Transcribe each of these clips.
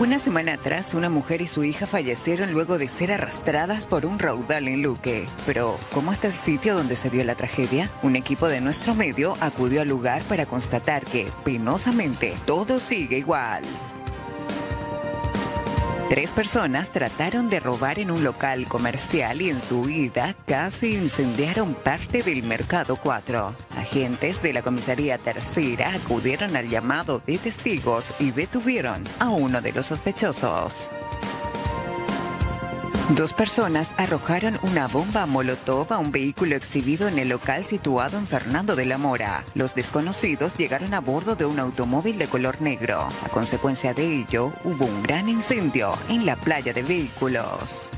Una semana atrás, una mujer y su hija fallecieron luego de ser arrastradas por un raudal en Luque. Pero, ¿cómo está el sitio donde se dio la tragedia? Un equipo de nuestro medio acudió al lugar para constatar que, penosamente, todo sigue igual. Tres personas trataron de robar en un local comercial y en su huida casi incendiaron parte del Mercado 4. Agentes de la comisaría tercera acudieron al llamado de testigos y detuvieron a uno de los sospechosos. Dos personas arrojaron una bomba molotov a un vehículo exhibido en el local situado en Fernando de la Mora. Los desconocidos llegaron a bordo de un automóvil de color negro. A consecuencia de ello, hubo un gran incendio en la playa de vehículos.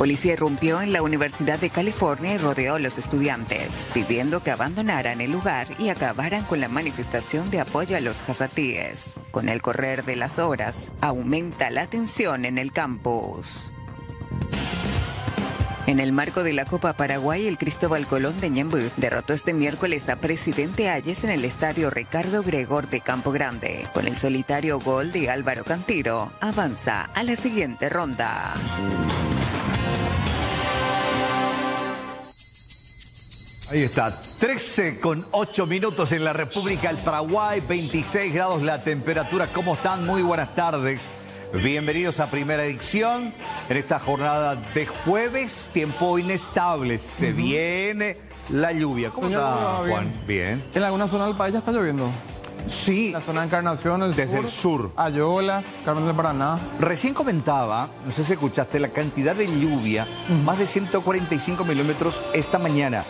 Policía irrumpió en la Universidad de California y rodeó a los estudiantes, pidiendo que abandonaran el lugar y acabaran con la manifestación de apoyo a los jazatíes. Con el correr de las horas, aumenta la tensión en el campus. En el marco de la Copa Paraguay, el Cristóbal Colón de Ñembú derrotó este miércoles a Presidente Ayes en el estadio Ricardo Gregor de Campo Grande. Con el solitario gol de Álvaro Cantiro, avanza a la siguiente ronda. Ahí está, 13 con 8 minutos en la República del Paraguay, 26 grados la temperatura. ¿Cómo están? Muy buenas tardes. Bienvenidos a primera edición en esta jornada de jueves, tiempo inestable. Se viene la lluvia. ¿Cómo Señor, está. Juan? Bien. En alguna zona del país ya está lloviendo. Sí, La zona de Encarnación, el Desde sur. el sur. Ayola, Carmen del Paraná. recién comentaba, no sé si escuchaste, la cantidad de lluvia, más de 145 milímetros esta mañana.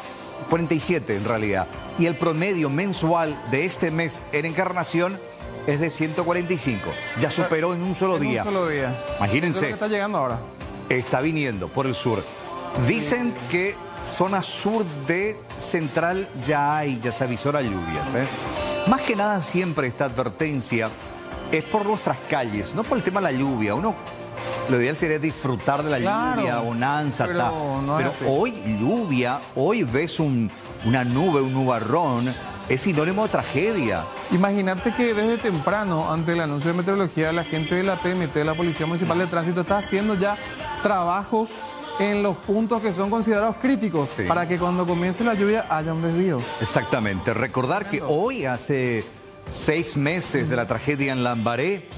47 en realidad. Y el promedio mensual de este mes en Encarnación es de 145. Ya superó en un solo En día. Un solo día. Imagínense. Que está llegando ahora. Está viniendo por el sur. Dicen que zona sur de Central ya hay, ya se avisora lluvias. ¿eh? Más que nada siempre esta advertencia es por nuestras calles, no por el tema de la lluvia. Uno, lo ideal sería disfrutar de la Claro, lluvia, bonanza, pero ta. no pero hoy lluvia, hoy ves un- una nube, un nubarrón, es sinónimo de tragedia. Imagínate que desde temprano, ante el anuncio de meteorología, la gente de la PMT, de la Policía Municipal de Tránsito, está haciendo ya trabajos en los puntos que son considerados críticos Sí. para que cuando comience la lluvia haya un desvío. Exactamente. Recordar que hoy, hace seis meses de la tragedia en Lambaré,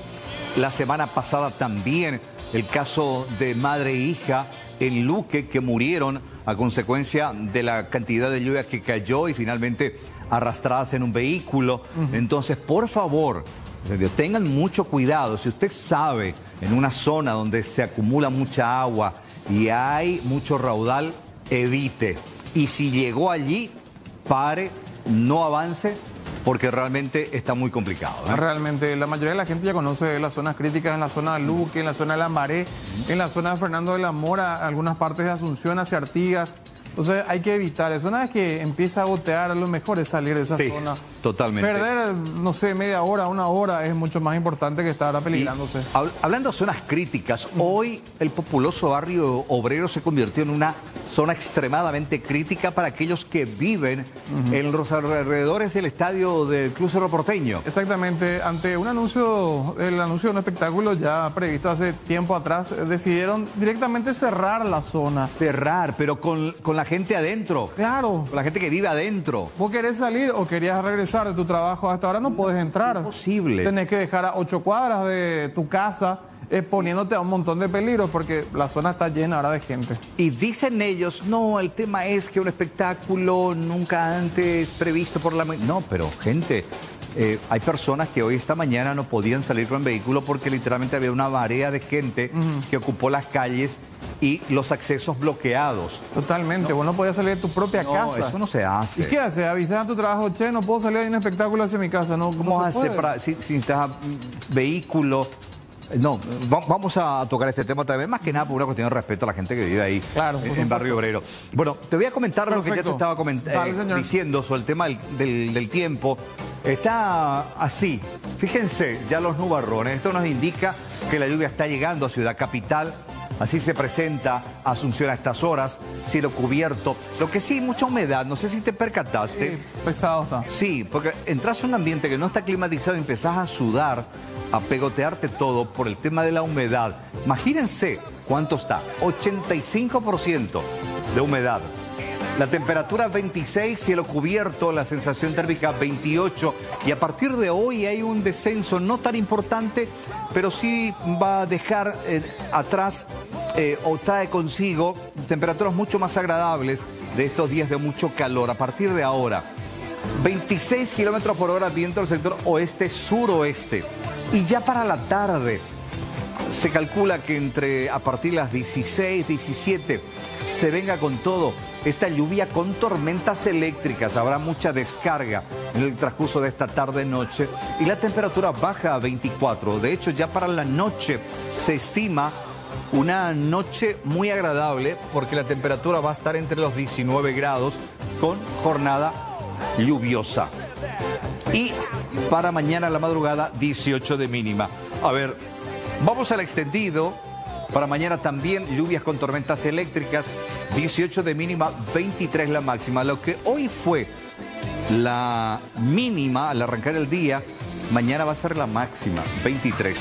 la semana pasada también el caso de madre e hija en Luque que murieron a consecuencia de la cantidad de lluvia que cayó y finalmente arrastradas en un vehículo. Entonces, por favor, tengan mucho cuidado. Si usted sabe en una zona donde se acumula mucha agua y hay mucho raudal, evite. Y si llegó allí, pare, no avance, porque realmente está muy complicado. ¿eh? Realmente, la mayoría de la gente ya conoce las zonas críticas en la zona de Luque, en la zona de Lambaré, en la zona de Fernando de la Mora, algunas partes de Asunción hacia Artigas. Entonces hay que evitar eso. Una vez que empieza a gotear, lo mejor es salir de esa Sí, zona. totalmente. Perder, no sé, media hora, una hora es mucho más importante que estar peligrándose. Y hab- hablando de zonas críticas, hoy el populoso barrio obrero se convirtió en una zona extremadamente crítica para aquellos que viven en los alrededores del estadio del Club Cerro Porteño. Exactamente, ante un anuncio, el anuncio de un espectáculo ya previsto hace tiempo atrás, eh, decidieron directamente cerrar la zona. Cerrar, pero con, con la gente adentro, Claro, con la gente que vive adentro. Vos querés salir o querías regresar de tu trabajo hasta ahora, no puedes entrar. Imposible. Tenés que dejar a ocho cuadras de tu casa, exponiéndote a un montón de peligros porque la zona está llena ahora de gente. Y dicen ellos, no, el tema es que un espectáculo nunca antes previsto por la... No, pero gente, eh, hay personas que hoy esta mañana no podían salir con vehículo porque literalmente había una marea de gente que ocupó las calles y los accesos bloqueados. Totalmente, vos no podías salir de tu propia No, casa. eso no se hace. ¿Y qué haces? Avisar a tu trabajo, che, no puedo salir a un espectáculo hacia mi casa. No, ¿Cómo no se hace para, si, si necesitas mm, vehículo? No, va- vamos a tocar este tema también, más que nada por una cuestión de respeto a la gente que vive ahí Claro, en. Barrio Obrero. Bueno, te voy a comentar lo que ya te estaba Dale, eh, diciendo sobre el tema del, del- del tiempo. Está así. Fíjense, ya los nubarrones. Esto nos indica que la lluvia está llegando a Ciudad Capital. Así se presenta Asunción a estas horas, cielo cubierto. Lo que sí, mucha humedad. No sé si te percataste. Sí, pesado está. Sí, porque entras a un ambiente que no está climatizado y empezás a sudar a pegotearte todo por el tema de la humedad. Imagínense cuánto está, 85% de humedad. La temperatura 26, cielo cubierto, la sensación térmica 28 y a partir de hoy hay un descenso no tan importante, pero sí va a dejar eh, atrás eh, o trae consigo temperaturas mucho más agradables de estos días de mucho calor. A partir de ahora, 26 kilómetros por hora viento del sector oeste-suroeste. Y ya para la tarde, se calcula que entre a partir de las 16, 17 se venga con todo esta lluvia con tormentas eléctricas. Habrá mucha descarga en el transcurso de esta tarde-noche y la temperatura baja a 24. De hecho, ya para la noche se estima una noche muy agradable porque la temperatura va a estar entre los 19 grados con jornada lluviosa. Y para mañana la madrugada 18 de mínima. A ver, vamos al extendido. Para mañana también lluvias con tormentas eléctricas, 18 de mínima, 23 la máxima. Lo que hoy fue la mínima al arrancar el día, mañana va a ser la máxima, 23.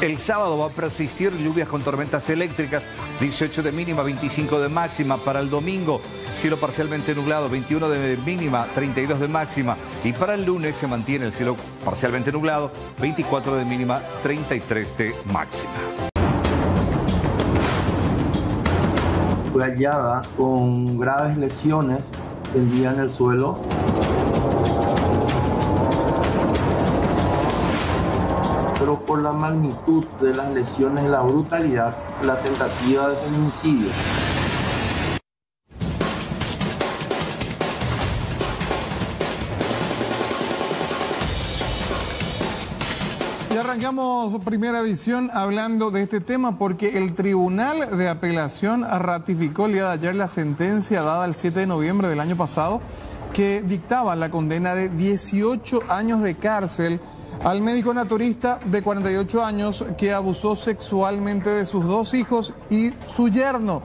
El sábado va a persistir lluvias con tormentas eléctricas, 18 de mínima, 25 de máxima. Para el domingo, cielo parcialmente nublado, 21 de mínima, 32 de máxima. Y para el lunes se mantiene el cielo parcialmente nublado, 24 de mínima, 33 de máxima. Fue hallada con graves lesiones tendida en el suelo. Pero por la magnitud de las lesiones la brutalidad, la tentativa de feminicidio Y arrancamos primera edición hablando de este tema porque el Tribunal de Apelación ratificó el día de ayer la sentencia dada el 7 de noviembre del año pasado que dictaba la condena de 18 años de cárcel al médico naturista de 48 años que abusó sexualmente de sus dos hijos y su yerno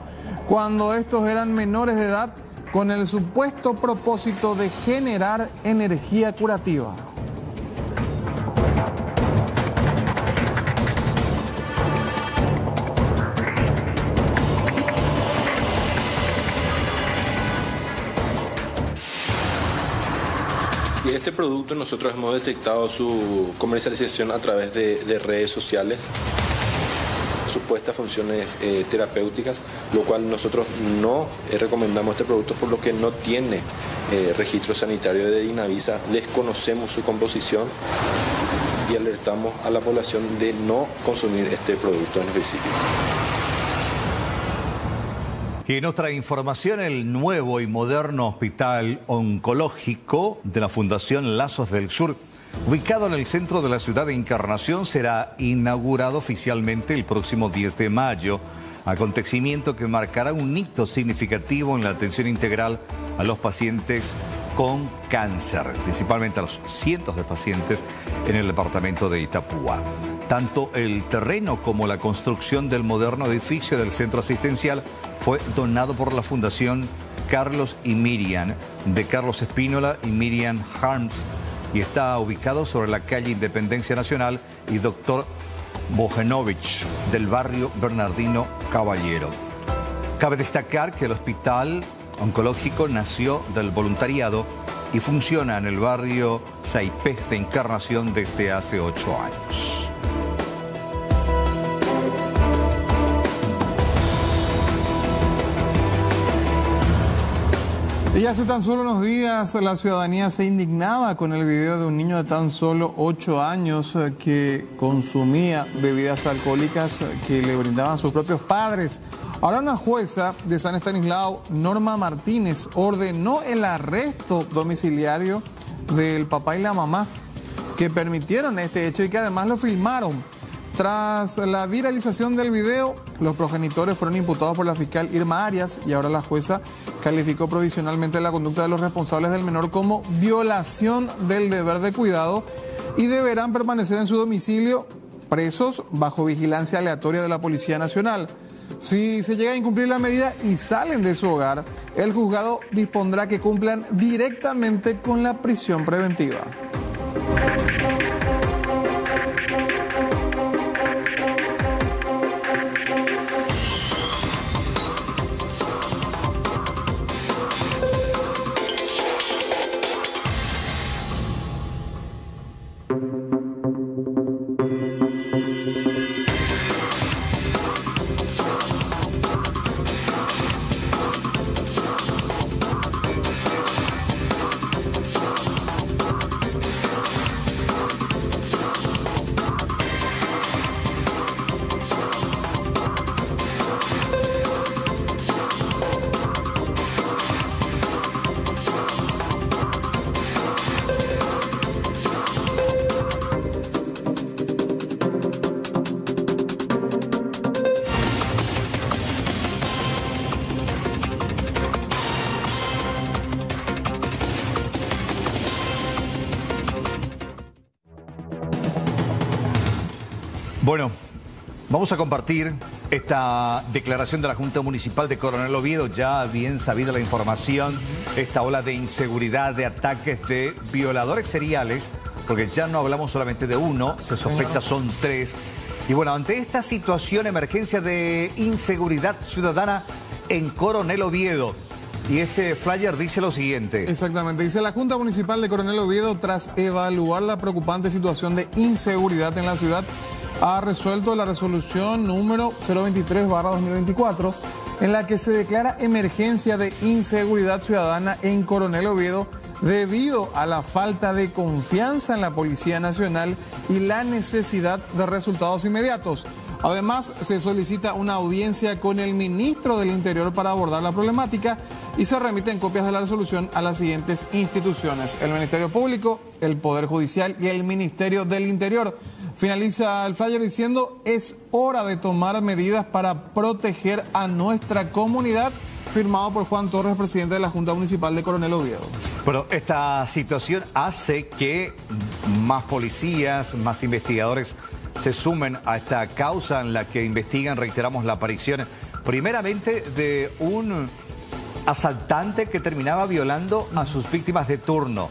cuando estos eran menores de edad con el supuesto propósito de generar energía curativa. Este producto nosotros hemos detectado su comercialización a través de, de redes sociales, supuestas funciones eh, terapéuticas, lo cual nosotros no eh, recomendamos este producto por lo que no tiene eh, registro sanitario de Dinavisa, desconocemos su composición y alertamos a la población de no consumir este producto en específico. Y en otra información, el nuevo y moderno hospital oncológico de la Fundación Lazos del Sur, ubicado en el centro de la ciudad de Encarnación, será inaugurado oficialmente el próximo 10 de mayo, acontecimiento que marcará un hito significativo en la atención integral a los pacientes con cáncer, principalmente a los cientos de pacientes en el departamento de Itapúa. Tanto el terreno como la construcción del moderno edificio del centro asistencial fue donado por la Fundación Carlos y Miriam de Carlos Espínola y Miriam Harms y está ubicado sobre la calle Independencia Nacional y Doctor Bojanovich del barrio Bernardino Caballero. Cabe destacar que el hospital oncológico nació del voluntariado y funciona en el barrio Chaipés de Encarnación desde hace ocho años. Y hace tan solo unos días la ciudadanía se indignaba con el video de un niño de tan solo 8 años eh, que consumía bebidas alcohólicas que le brindaban sus propios padres. Ahora una jueza de San Estanislao, Norma Martínez, ordenó el arresto domiciliario del papá y la mamá que permitieron este hecho y que además lo filmaron. Tras la viralización del video, los progenitores fueron imputados por la fiscal Irma Arias y ahora la jueza calificó provisionalmente la conducta de los responsables del menor como violación del deber de cuidado y deberán permanecer en su domicilio presos bajo vigilancia aleatoria de la Policía Nacional. Si se llega a incumplir la medida y salen de su hogar, el juzgado dispondrá que cumplan directamente con la prisión preventiva. Vamos a compartir esta declaración de la Junta Municipal de Coronel Oviedo. Ya bien sabida la información, esta ola de inseguridad, de ataques de violadores seriales, porque ya no hablamos solamente de uno, se sospecha son tres. Y bueno, ante esta situación, emergencia de inseguridad ciudadana en Coronel Oviedo, y este flyer dice lo siguiente. Exactamente, dice la Junta Municipal de Coronel Oviedo, tras evaluar la preocupante situación de inseguridad en la ciudad, ha resuelto la resolución número 023-2024, en la que se declara emergencia de inseguridad ciudadana en Coronel Oviedo debido a la falta de confianza en la Policía Nacional y la necesidad de resultados inmediatos. Además, se solicita una audiencia con el ministro del Interior para abordar la problemática y se remiten copias de la resolución a las siguientes instituciones, el Ministerio Público, el Poder Judicial y el Ministerio del Interior. Finaliza el flyer diciendo, es hora de tomar medidas para proteger a nuestra comunidad firmado por Juan Torres, presidente de la Junta Municipal de Coronel Oviedo. Bueno, esta situación hace que más policías, más investigadores se sumen a esta causa en la que investigan, reiteramos, la aparición primeramente de un asaltante que terminaba violando a sus víctimas de turno.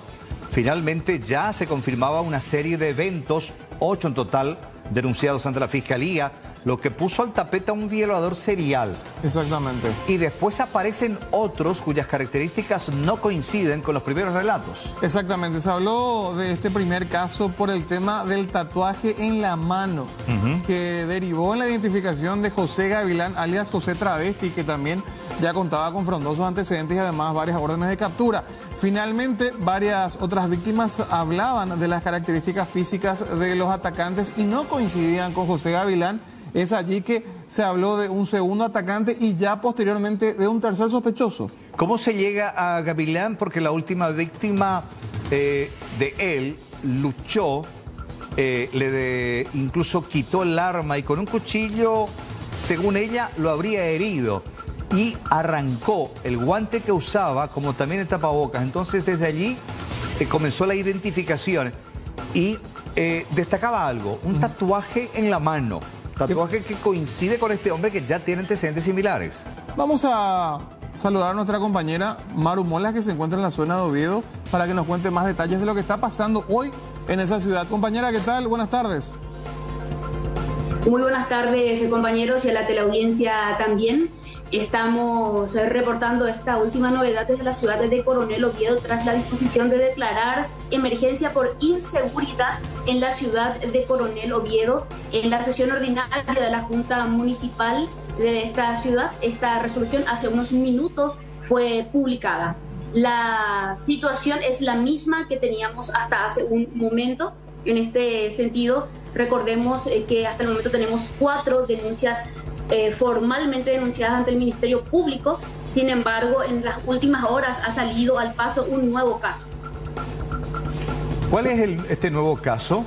Finalmente ya se confirmaba una serie de eventos, ocho en total, denunciados ante la Fiscalía, lo que puso al tapete a un violador serial. Exactamente. Y después aparecen otros cuyas características no coinciden con los primeros relatos. Exactamente, se habló de este primer caso por el tema del tatuaje en la mano, que derivó en la identificación de José Gavilán, alias José Travesti, que también ya contaba con frondosos antecedentes y además varias órdenes de captura. Finalmente, varias otras víctimas hablaban de las características físicas de los atacantes y no coincidían con José Gavilán. Es allí que se habló de un segundo atacante y ya posteriormente de un tercer sospechoso. ¿Cómo se llega a Gavilán? Porque la última víctima eh, de él luchó, eh, le incluso quitó el arma y con un cuchillo, según ella, lo habría herido y arrancó el guante que usaba, como también el tapabocas. Entonces desde allí eh, comenzó la identificación y eh, destacaba algo, un tatuaje en la mano. Tatuaje que coincide con este hombre que ya tiene antecedentes similares. Vamos a saludar a nuestra compañera Maru Molas que se encuentra en la zona de Oviedo para que nos cuente más detalles de lo que está pasando hoy en esa ciudad. Compañera, ¿qué tal? Buenas tardes. Muy buenas tardes, compañeros, y a la teleaudiencia también. Estamos reportando esta última novedad desde la ciudad de Coronel Oviedo tras la disposición de declarar emergencia por inseguridad en la ciudad de Coronel Oviedo. En la sesión ordinaria de la Junta Municipal de esta ciudad, esta resolución hace unos minutos fue publicada. La situación es la misma que teníamos hasta hace un momento. En este sentido, recordemos eh, que hasta el momento tenemos cuatro denuncias eh, formalmente denunciadas ante el Ministerio Público. Sin embargo, en las últimas horas ha salido al paso un nuevo caso. ¿Cuál es este nuevo caso?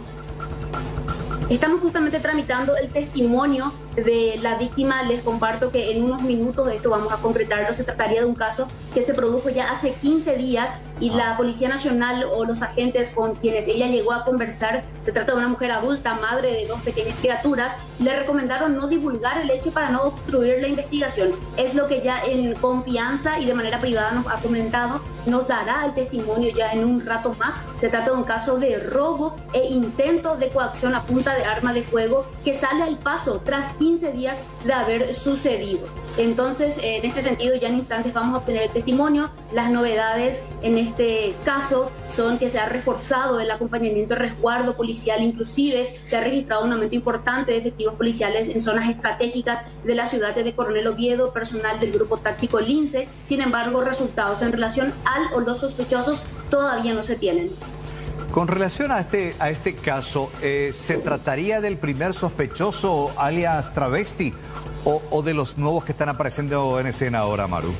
Estamos justamente tramitando el testimonio de la víctima. Les comparto que en unos minutos de esto vamos a concretarlo. Se trataría de un caso que se produjo ya hace 15 días y la Policía Nacional o los agentes con quienes ella llegó a conversar, se trata de una mujer adulta, madre de dos pequeñas criaturas, le recomendaron no divulgar el hecho para no obstruir la investigación. Es lo que ya en confianza y de manera privada nos ha comentado, nos dará el testimonio ya en un rato más. Se trata de un caso de robo e intento de coacción a punta de arma de fuego que sale al paso tras 15 días de haber sucedido. Entonces, en este sentido, ya en instantes vamos a obtener el testimonio. Las novedades en este caso son que se ha reforzado el acompañamiento y resguardo policial, inclusive se ha registrado un aumento importante de efectivos policiales en zonas estratégicas de la ciudad de Coronel Oviedo, personal del grupo táctico Lince. Sin embargo, resultados en relación al o los sospechosos todavía no se tienen. Con relación a este, a este caso, eh, ¿se trataría del primer sospechoso, alias travesti, o, de los nuevos que están apareciendo en escena ahora, Maru?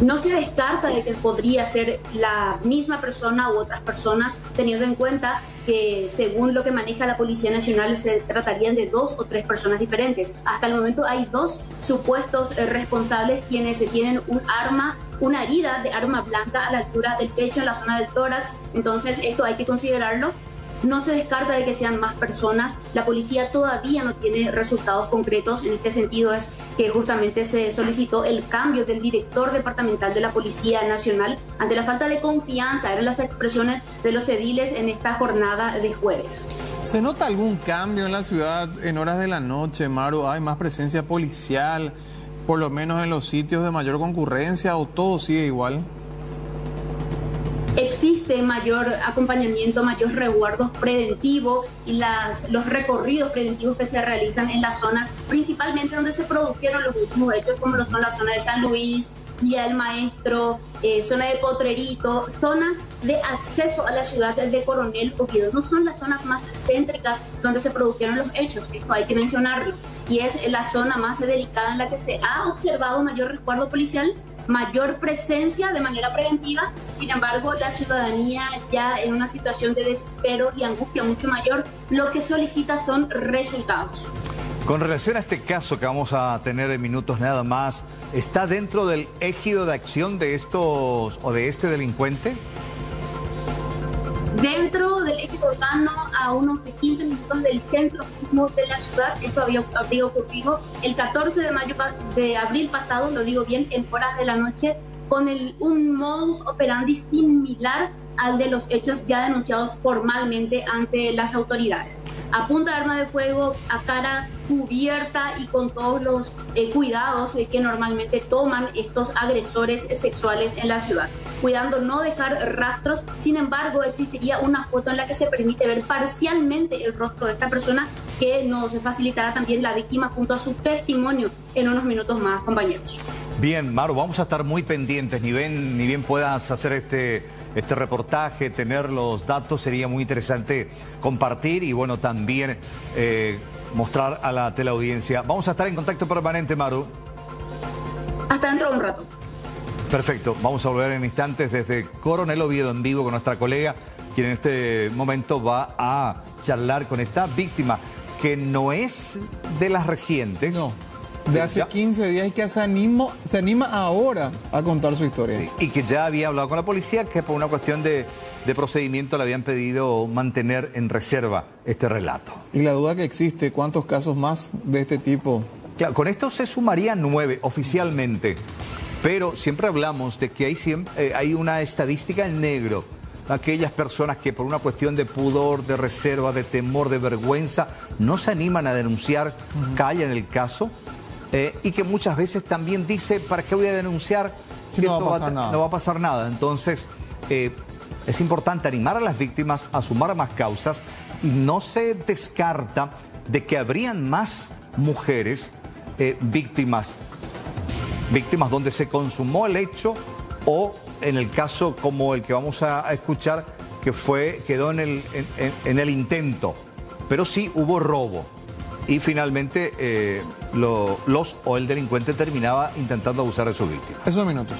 No se descarta de que podría ser la misma persona u otras personas, teniendo en cuenta que según lo que maneja la Policía Nacional se tratarían de dos o tres personas diferentes. Hasta el momento hay dos supuestos eh, responsables quienes tienen un arma, una herida de arma blanca a la altura del pecho en la zona del tórax. Entonces esto hay que considerarlo No se descarta de que sean más personas. La policía todavía no tiene resultados concretos. En este sentido es que justamente se solicitó el cambio del director departamental de la Policía Nacional ante la falta de confianza. Eran las expresiones de los ediles en esta jornada de jueves. ¿Se nota algún cambio en la ciudad en horas de la noche, Maru? ¿Hay más presencia policial, por lo menos en los sitios de mayor concurrencia, o todo sigue igual? Existe mayor acompañamiento, mayor resguardo preventivo y las, los recorridos preventivos que se realizan en las zonas, principalmente donde se produjeron los últimos hechos, como lo son la zona de San Luis, Vía del Maestro, eh, zona de Potrerito, zonas de acceso a la ciudad de Coronel Oviedo. No son las zonas más céntricas donde se produjeron los hechos, esto hay que mencionarlo. Y es la zona más delicada en la que se ha observado mayor resguardo policial mayor presencia de manera preventiva, sin embargo la ciudadanía ya en una situación de desespero y angustia mucho mayor, lo que solicita son resultados. Con relación a este caso que vamos a tener en minutos nada más, ¿está dentro del ejido de acción de estos o de este delincuente? Dentro del eje urbano, a unos 15 minutos del centro mismo de la ciudad, esto había, había ocurrido el 14 de, mayo, de abril pasado, lo digo bien, en horas de la noche, con un modus operandi similar al de los hechos ya denunciados formalmente ante las autoridades a punta de arma de fuego, a cara cubierta y con todos los eh, cuidados eh, que normalmente toman estos agresores sexuales en la ciudad, cuidando no dejar rastros. Sin embargo, existiría una foto en la que se permite ver parcialmente el rostro de esta persona que nos facilitará también la víctima junto a su testimonio en unos minutos más, compañeros. Bien, Maru, vamos a estar muy pendientes, ni bien, ni bien puedas hacer este este reportaje, tener los datos, sería muy interesante compartir y bueno, también eh, mostrar a la teleaudiencia. Vamos a estar en contacto permanente, Maru. Hasta dentro de un rato. Perfecto, vamos a volver en instantes desde Coronel Oviedo en vivo con nuestra colega, quien en este momento va a charlar con esta víctima, que no es de las recientes. No de hace 15 días y que se, se anima ahora a contar su historia. y que ya había hablado con la policía que por una cuestión de, procedimiento le habían pedido mantener en reserva este relato. Y la duda que existe, ¿cuántos casos más de este tipo? Claro, con esto se sumarían nueve oficialmente, pero siempre hablamos de que hay, eh, hay una estadística en negro aquellas personas que por una cuestión de pudor, de reserva, de temor, de vergüenza, no se animan a denunciar, callan el caso eh, y que muchas veces también dice, ¿para qué voy a denunciar? Si no, va a no, va a pasar nada. Entonces, eh, es importante animar a las víctimas a sumar más causas y no se descarta de que habrían más mujeres eh, víctimas, víctimas donde se consumó el hecho o en el caso como el que vamos a, escuchar, que fue, quedó en el, en el intento. Pero sí hubo robo y finalmente eh, los o el delincuente terminaba intentando abusar de su víctima. Esos minutos.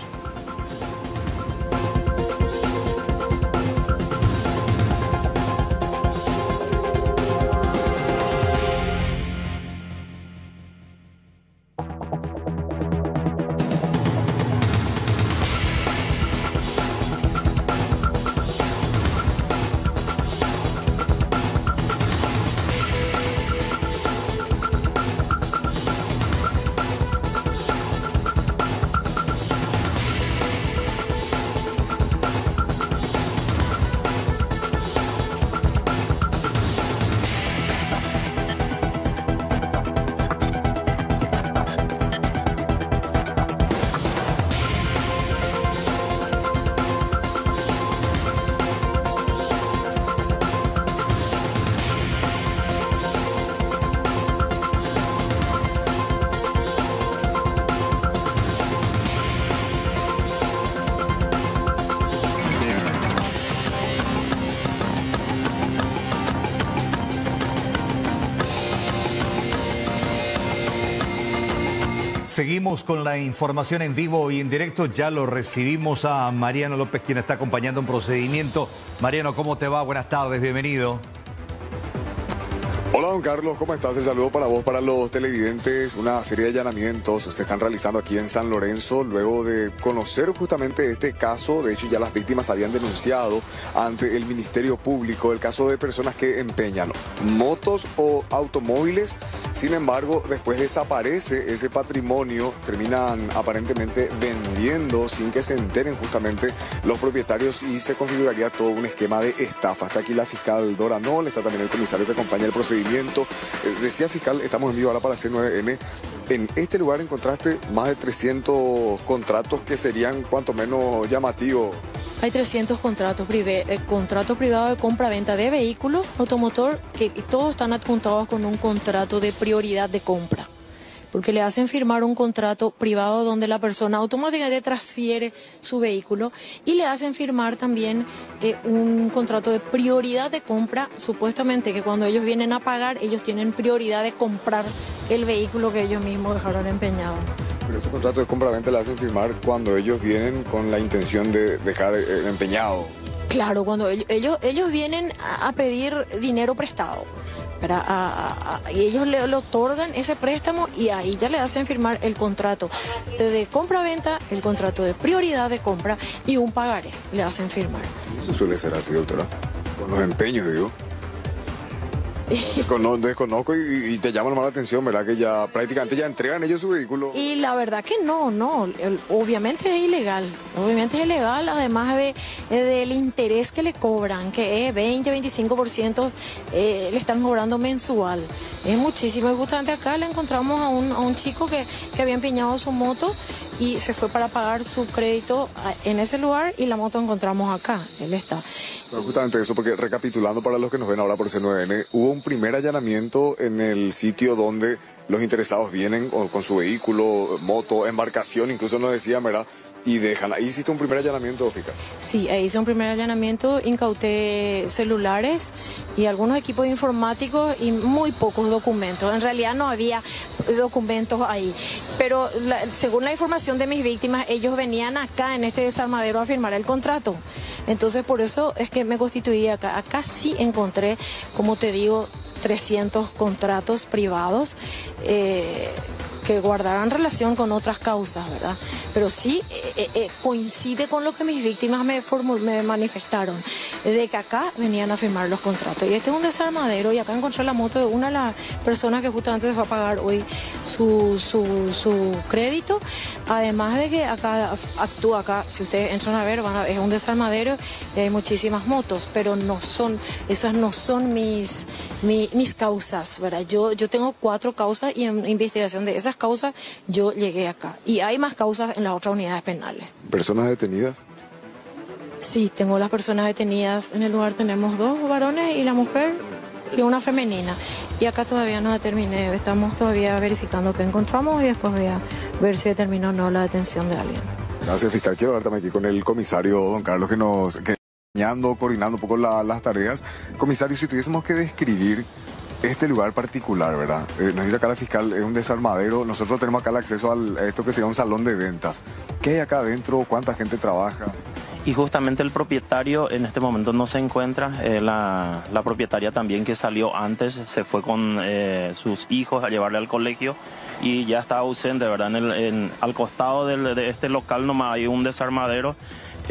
Con la información en vivo y en directo. Ya lo recibimos a Mariano López, quien está acompañando un procedimiento. Mariano, ¿cómo te va? Buenas tardes, bienvenido. Hola don Carlos, ¿cómo estás? El saludo para vos, para los televidentes. Una serie de allanamientos se están realizando aquí en San Lorenzo luego de conocer justamente este caso. De hecho, ya las víctimas habían denunciado ante el Ministerio Público el caso de personas que empeñan motos o automóviles. Sin embargo, después desaparece ese patrimonio, terminan aparentemente vendiendo sin que se enteren justamente los propietarios y se configuraría todo un esquema de estafa. Hasta aquí la fiscal Dora Nol, está también el comisario que acompaña el procedimiento. Eh, decía fiscal, estamos en vivo ahora para C9N. En este lugar encontraste más de 300 contratos que serían cuanto menos llamativos. Hay 300 contratos, privados eh, contrato privado de compra-venta de vehículos, automotor, que todos están adjuntados con un contrato de prioridad de compra porque le hacen firmar un contrato privado donde la persona automáticamente transfiere su vehículo y le hacen firmar también eh, un contrato de prioridad de compra, supuestamente que cuando ellos vienen a pagar, ellos tienen prioridad de comprar el vehículo que ellos mismos dejaron empeñado. Pero ese contrato de compra-venta le hacen firmar cuando ellos vienen con la intención de dejar eh, empeñado. Claro, cuando ellos, ellos vienen a pedir dinero prestado y ellos le, otorgan ese préstamo y ahí ya le hacen firmar el contrato de compra-venta, el contrato de prioridad de compra y un pagaré le hacen firmar. Eso suele ser así, doctora. Con los empeños, digo. Desconozco y, te llama más la atención, ¿verdad? Que ya prácticamente ya entregan ellos su vehículo. Y la verdad que no, no. obviamente es ilegal. Obviamente es ilegal, además de, eh, del interés que le cobran, que es 20, 25% eh, le están cobrando mensual. Es muchísimo. Y justamente acá le encontramos a un, a un chico que, que había empeñado su moto y se fue para pagar su crédito en ese lugar y la moto encontramos acá, él está. justamente eso, porque recapitulando para los que nos ven ahora por C9N, hubo un primer allanamiento en el sitio donde los interesados vienen con su vehículo, moto, embarcación, incluso nos decían, ¿verdad? Y dejan. Hiciste un primer allanamiento, Fica. Sí, hice un primer allanamiento, incauté celulares y algunos equipos informáticos y muy pocos documentos. En realidad no había documentos ahí, pero según la información de mis víctimas, ellos venían acá en este desarmadero a firmar el contrato. Entonces por eso es que me constituí acá. Acá sí encontré, como te digo, 300 contratos privados. Eh, que guardarán relación con otras causas, ¿verdad? Pero sí eh, eh, eh, coincide con lo que mis víctimas me, me manifestaron, de que acá venían a firmar los contratos. Y este es un desarmadero y acá encontré la moto de una de las personas que justamente se va a pagar hoy su, su, su crédito. Además de que acá actúa acá, si ustedes entran a ver, van a, es un desarmadero y hay muchísimas motos, pero no son, esas no son mis, mis, mis causas, ¿verdad? Yo, yo tengo cuatro causas y en investigación de esas causas, yo llegué acá. Y hay más causas en las otras unidades penales. ¿Personas detenidas? Sí, tengo las personas detenidas. En el lugar tenemos dos varones y la mujer y una femenina. Y acá todavía no terminé, estamos todavía verificando qué encontramos y después voy a ver si determinó o no la detención de alguien. Gracias, fiscal. Quiero hablar también aquí con el comisario don Carlos que nos... Que coordinando un poco las tareas. Comisario, si tuviésemos que describir este lugar particular, ¿verdad? Eh, nos dice acá la fiscal, es un desarmadero. Nosotros tenemos acá el acceso a esto que sería un salón de ventas. ¿Qué hay acá adentro? ¿Cuánta gente trabaja? Y justamente el propietario en este momento no se encuentra. Eh, la, propietaria también que salió antes se fue con eh, sus hijos a llevarle al colegio y ya está ausente, ¿verdad? Al costado de este local nomás hay un desarmadero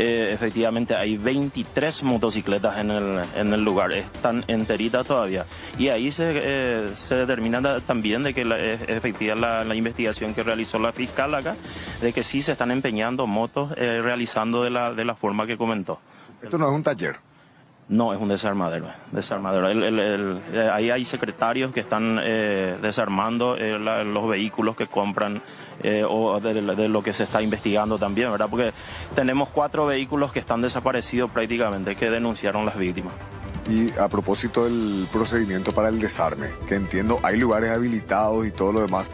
eh, efectivamente hay 23 motocicletas en el, en el lugar, están enteritas todavía. Y ahí se, eh, se determina también de que la, efectiva la, investigación que realizó la fiscal acá, de que sí se están empeñando motos eh, realizando de la, de la forma que comentó. Esto no es un taller. No, es un desarmadero. desarmadero. Eh, ahí hay secretarios que están eh, desarmando eh, los vehículos que compran o de, lo que se está investigando también, ¿verdad? Porque tenemos cuatro vehículos que están desaparecidos prácticamente, que denunciaron las víctimas. Y a propósito del procedimiento para el desarme, que entiendo hay lugares habilitados y todo lo demás,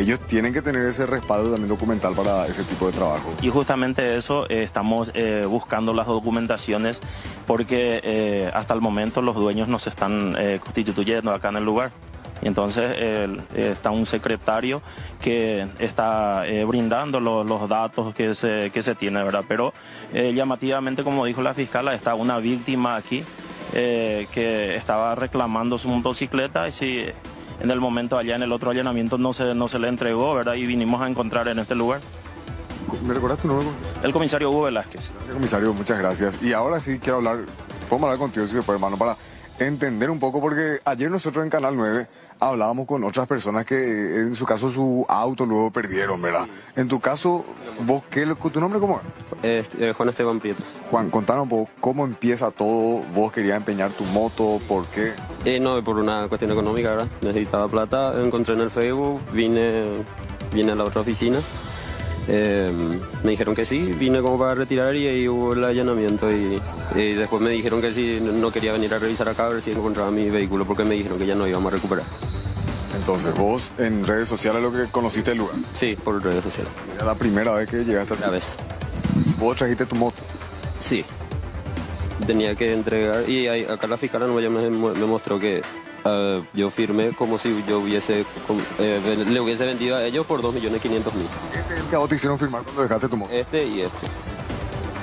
ellos tienen que tener ese respaldo también documental para ese tipo de trabajo. Y justamente eso eh, estamos eh, buscando las documentaciones porque eh, hasta el momento los dueños no se están constituyendo acá en el lugar. Y entonces está un secretario que está brindando los datos que se, que se tiene, ¿verdad? Pero llamativamente, como dijo la fiscal, está una víctima aquí que estaba reclamando su motocicleta y si en el momento allá en el otro allanamiento no se, no se le entregó, ¿verdad? Y vinimos a encontrar en este lugar. ¿Me recordás tu nombre? El comisario Hugo Velázquez. Gracias, comisario, muchas gracias. Y ahora sí quiero hablar, podemos hablar contigo, si se puede, hermano, para entender un poco, porque ayer nosotros en Canal 9 hablábamos con otras personas que en su caso su auto luego perdieron, ¿verdad? En tu caso, vos, ¿qué, ¿tu nombre cómo es? Eh, Juan Esteban Prieto. Juan, contanos un poco cómo empieza todo, vos querías empeñar tu moto, ¿por qué? Eh, no, por una cuestión económica, ¿verdad? Necesitaba plata, encontré en el Facebook, vine, vine a la otra oficina eh, me dijeron que sí, vine como para retirar y ahí hubo el allanamiento y, después me dijeron que sí, no quería venir a revisar acá a ver si encontraba mi vehículo porque me dijeron que ya no íbamos a recuperar. Entonces, vos en redes sociales lo que conociste el lugar. Sí, por redes sociales. Era la primera vez que llegaste. La vez. ¿Vos trajiste tu moto? Sí. Tenía que entregar y acá la fiscal no me, me mostró que Uh, yo firmé como si yo hubiese eh, le hubiese vendido a ellos por 2.500.000. ¿Qué te hicieron firmar cuando dejaste tu moto? Este y este.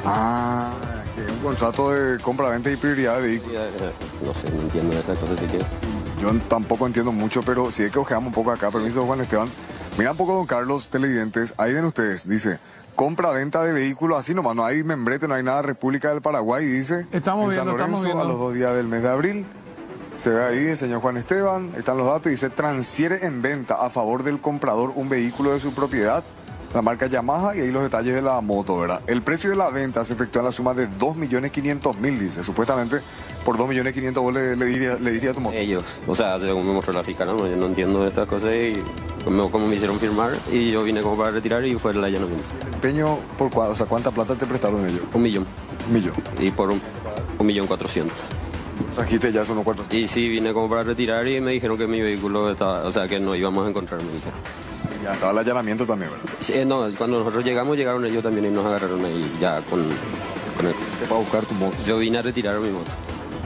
Ah, que es un contrato de compra-venta y prioridad de vehículos. No sé, no entiendo esas cosas que Yo tampoco entiendo mucho, pero si es que ojeamos un poco acá, permiso Juan Esteban. Mira un poco, don Carlos, televidentes, ahí ven ustedes, dice, compra-venta de vehículos, así nomás, no hay membrete, no hay nada, República del Paraguay, dice, estamos viendo, estamos viendo. a los dos días del mes de abril, se ve ahí el señor Juan Esteban, están los datos, y dice transfiere en venta a favor del comprador un vehículo de su propiedad, la marca Yamaha, y ahí los detalles de la moto, ¿verdad? El precio de la venta se efectúa en la suma de 2.500.000, dice, supuestamente por 2.500.000 vos le, le, diría, le diría a tu moto. Ellos, o sea, según me mostró la fiscal, ¿no? yo no entiendo estas cosas y como, como, me hicieron firmar y yo vine como para retirar y fue el allanamiento. ¿El empeño por cuánto? O sea, ¿cuánta plata te prestaron ellos? Un millón. Un millón. Y por un, un millón cuatrocientos. Trajiste ya. Y sí, vine como para retirar y me dijeron que mi vehículo estaba, o sea, que no íbamos a encontrar, me dijeron. Ya estaba el allanamiento también, ¿verdad? Sí, eh, no, cuando nosotros llegamos, llegaron ellos también y nos agarraron ahí ya con, con el... para buscar tu moto? Yo vine a retirar mi moto.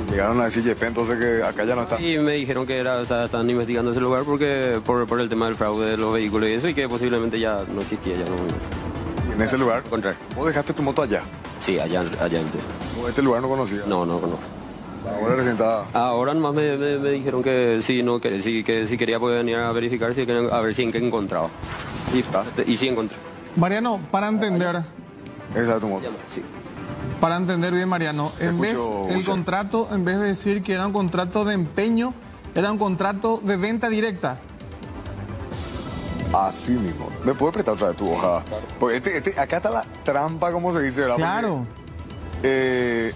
Llegaron a decir Yepe, entonces que acá ya no está. Y me dijeron que era, o sea, estaban investigando ese lugar porque por, por el tema del fraude de los vehículos y eso, y que posiblemente ya no existía ya no moto. ¿En ese lugar? Contrario. ¿Vos dejaste tu moto allá? Sí, allá, allá en ¿Este lugar no conocía? No, no conozco. Ahora resentada. Ahora nomás me, me, dijeron que sí, no, que, sí, que si quería poder venir a verificar si, a ver si en qué encontraba. Y, y sí encontré. Mariano, para entender. Esa es tu moto. Sí. Para entender bien, Mariano, en vez el contrato, en vez de decir que era un contrato de empeño, era un contrato de venta directa. Así mismo. ¿Me puedes prestar otra vez tu hoja? Pues este, este, acá está la trampa, como se dice, ¿verdad? Claro. Eh,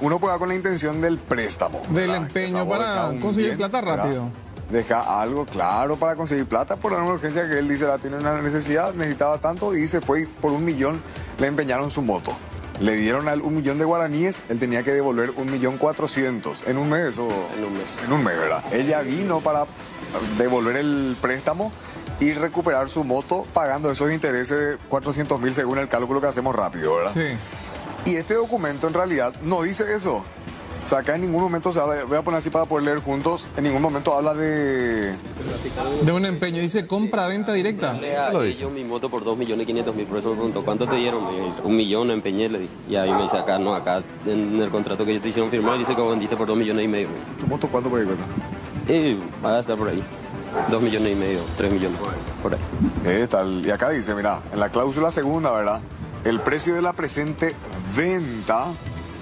uno puede con la intención del préstamo. Del empeño para conseguir plata rápido. Deja algo claro para conseguir plata por una urgencia que él dice, la tiene una necesidad, necesitaba tanto y se fue por un millón, le empeñaron su moto. Le dieron al un millón de guaraníes, él tenía que devolver un millón cuatrocientos en un mes o en un mes. En un mes, ¿verdad? Ella vino para devolver el préstamo y recuperar su moto pagando esos intereses de 400 mil según el cálculo que hacemos rápido, ¿verdad? Sí. Y este documento en realidad no dice eso. O sea, acá en ningún momento se habla, voy a poner así para poder leer juntos, en ningún momento habla de... De un empeño, dice compra-venta directa. Lo dice. Yo mi moto por 2 millones 500 mil, por eso me pregunto, ¿cuánto te dieron? Un millón empeñé, le di. Y ahí me dice acá, no, acá en el contrato que ellos te hicieron firmar, dice que vendiste por 2 millones y medio. ¿Tu moto cuánto por ahí cuesta? Eh, va a estar por ahí. 2 millones y medio, 3 millones, por ahí. Eh, tal. Y acá dice, mira, en la cláusula segunda, ¿verdad? El precio de la presente venta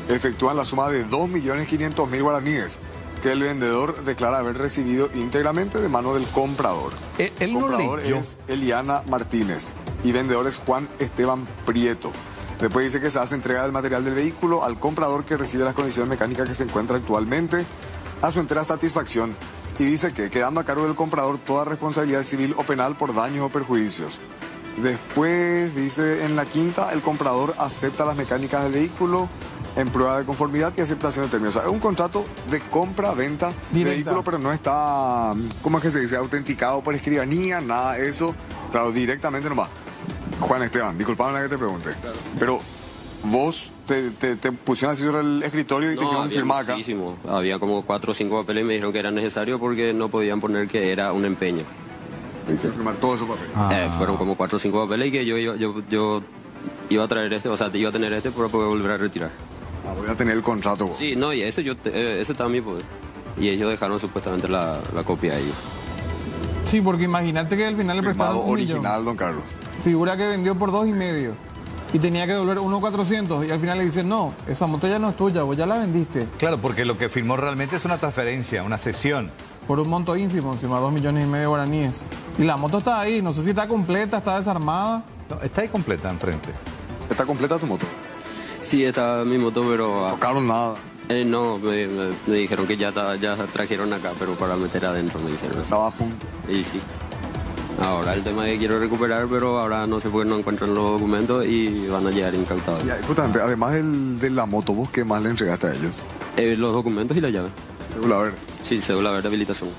efectúa la suma de 2.500.000 guaraníes que el vendedor declara haber recibido íntegramente de mano del comprador. Eh, el, comprador es Eliana Martínez y vendedor es Juan Esteban Prieto. Después dice que se hace entrega del material del vehículo al comprador que recibe las condiciones mecánicas que se encuentra actualmente a su entera satisfacción y dice que quedando a cargo del comprador toda responsabilidad civil o penal por daños o perjuicios. Después dice en la quinta, el comprador acepta las mecánicas del vehículo en prueba de conformidad y aceptación de términos. O sea, es un contrato de compra-venta de vehículo, pero no está, ¿cómo es que se dice? Autenticado por escribanía, nada de eso. Claro, directamente nomás. Juan Esteban, disculpame la que te pregunte. Pero vos te, te, pusieron así sobre el escritorio y te dijeron firmar acá. Muchísimo. Había como cuatro o cinco papeles y me dijeron que era necesario porque no podían poner que era un empeño. Firmar todos esos papeles. Eh, fueron como cuatro o cinco papeles y que yo iba, yo, yo iba a traer este, o sea, iba a tener este para poder volver a retirar. Ah, voy a tener el contrato. Sí, no, y ese, yo, te- eh, ese estaba en mi poder. Y ellos dejaron supuestamente la, la copia ahí. Sí, porque imagínate que al final le prestaron millón. original, don Carlos. Figura que vendió por dos y medio. Y tenía que devolver 1.400 y al final le dicen, no, esa moto ya no es tuya, vos ya la vendiste. Claro, porque lo que firmó realmente es una transferencia, una sesión. Por un monto ínfimo, encima dos millones y medio de guaraníes. Y la moto está ahí, no sé si está completa, está desarmada. No, está ahí completa enfrente. ¿Está completa tu moto? Sí, en mi moto, pero... ah, Tocaron nada. eh, no, me, me- me dijeron que ya, ta- ya trajeron acá, pero para meter adentro me dijeron. Estaba a punto. Y sí. Ahora el tema es que quiero recuperar, pero ahora no sé por qué no encuentran los documentos y van a llegar incautados. Y justamente, además del- de la moto, ¿vos qué más le entregaste a ellos? Eh, los documentos y la llave. Cédula verde. Sí, cédula verde habilitación.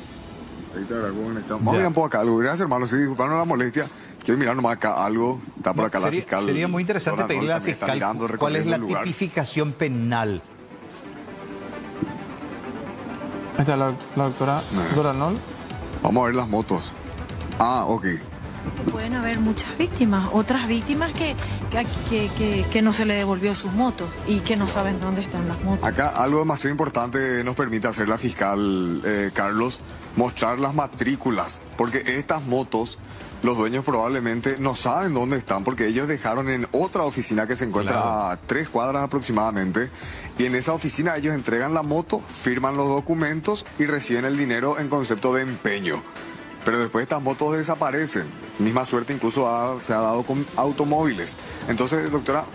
Ahí te. Vamos a mirar un poco acá algo. Gracias, hermano. Sí, disculpanos la molestia. Quiero mirar nomás acá algo. Está por acá la sería, fiscal. sería muy interesante pedirle a la fiscal mirando, cuál es la tipificación penal. Ahí está la, la doctora Dora Arnold. Vamos a ver las motos. Ah, ok. Pueden haber muchas víctimas, otras víctimas que, que, que- que- que no se le devolvió sus motos y que no saben dónde están las motos. Acá algo demasiado importante nos permite hacer la fiscal, eh, Carlos, mostrar las matrículas, porque estas motos, los dueños probablemente no saben dónde están, porque ellos dejaron en otra oficina que se encuentra a tres cuadras aproximadamente, y en esa oficina ellos entregan la moto, firman los documentos y reciben el dinero en concepto de empeño. Pero después estas motos desaparecen. Misma suerte incluso ha- se ha dado con automóviles. Entonces, doctora,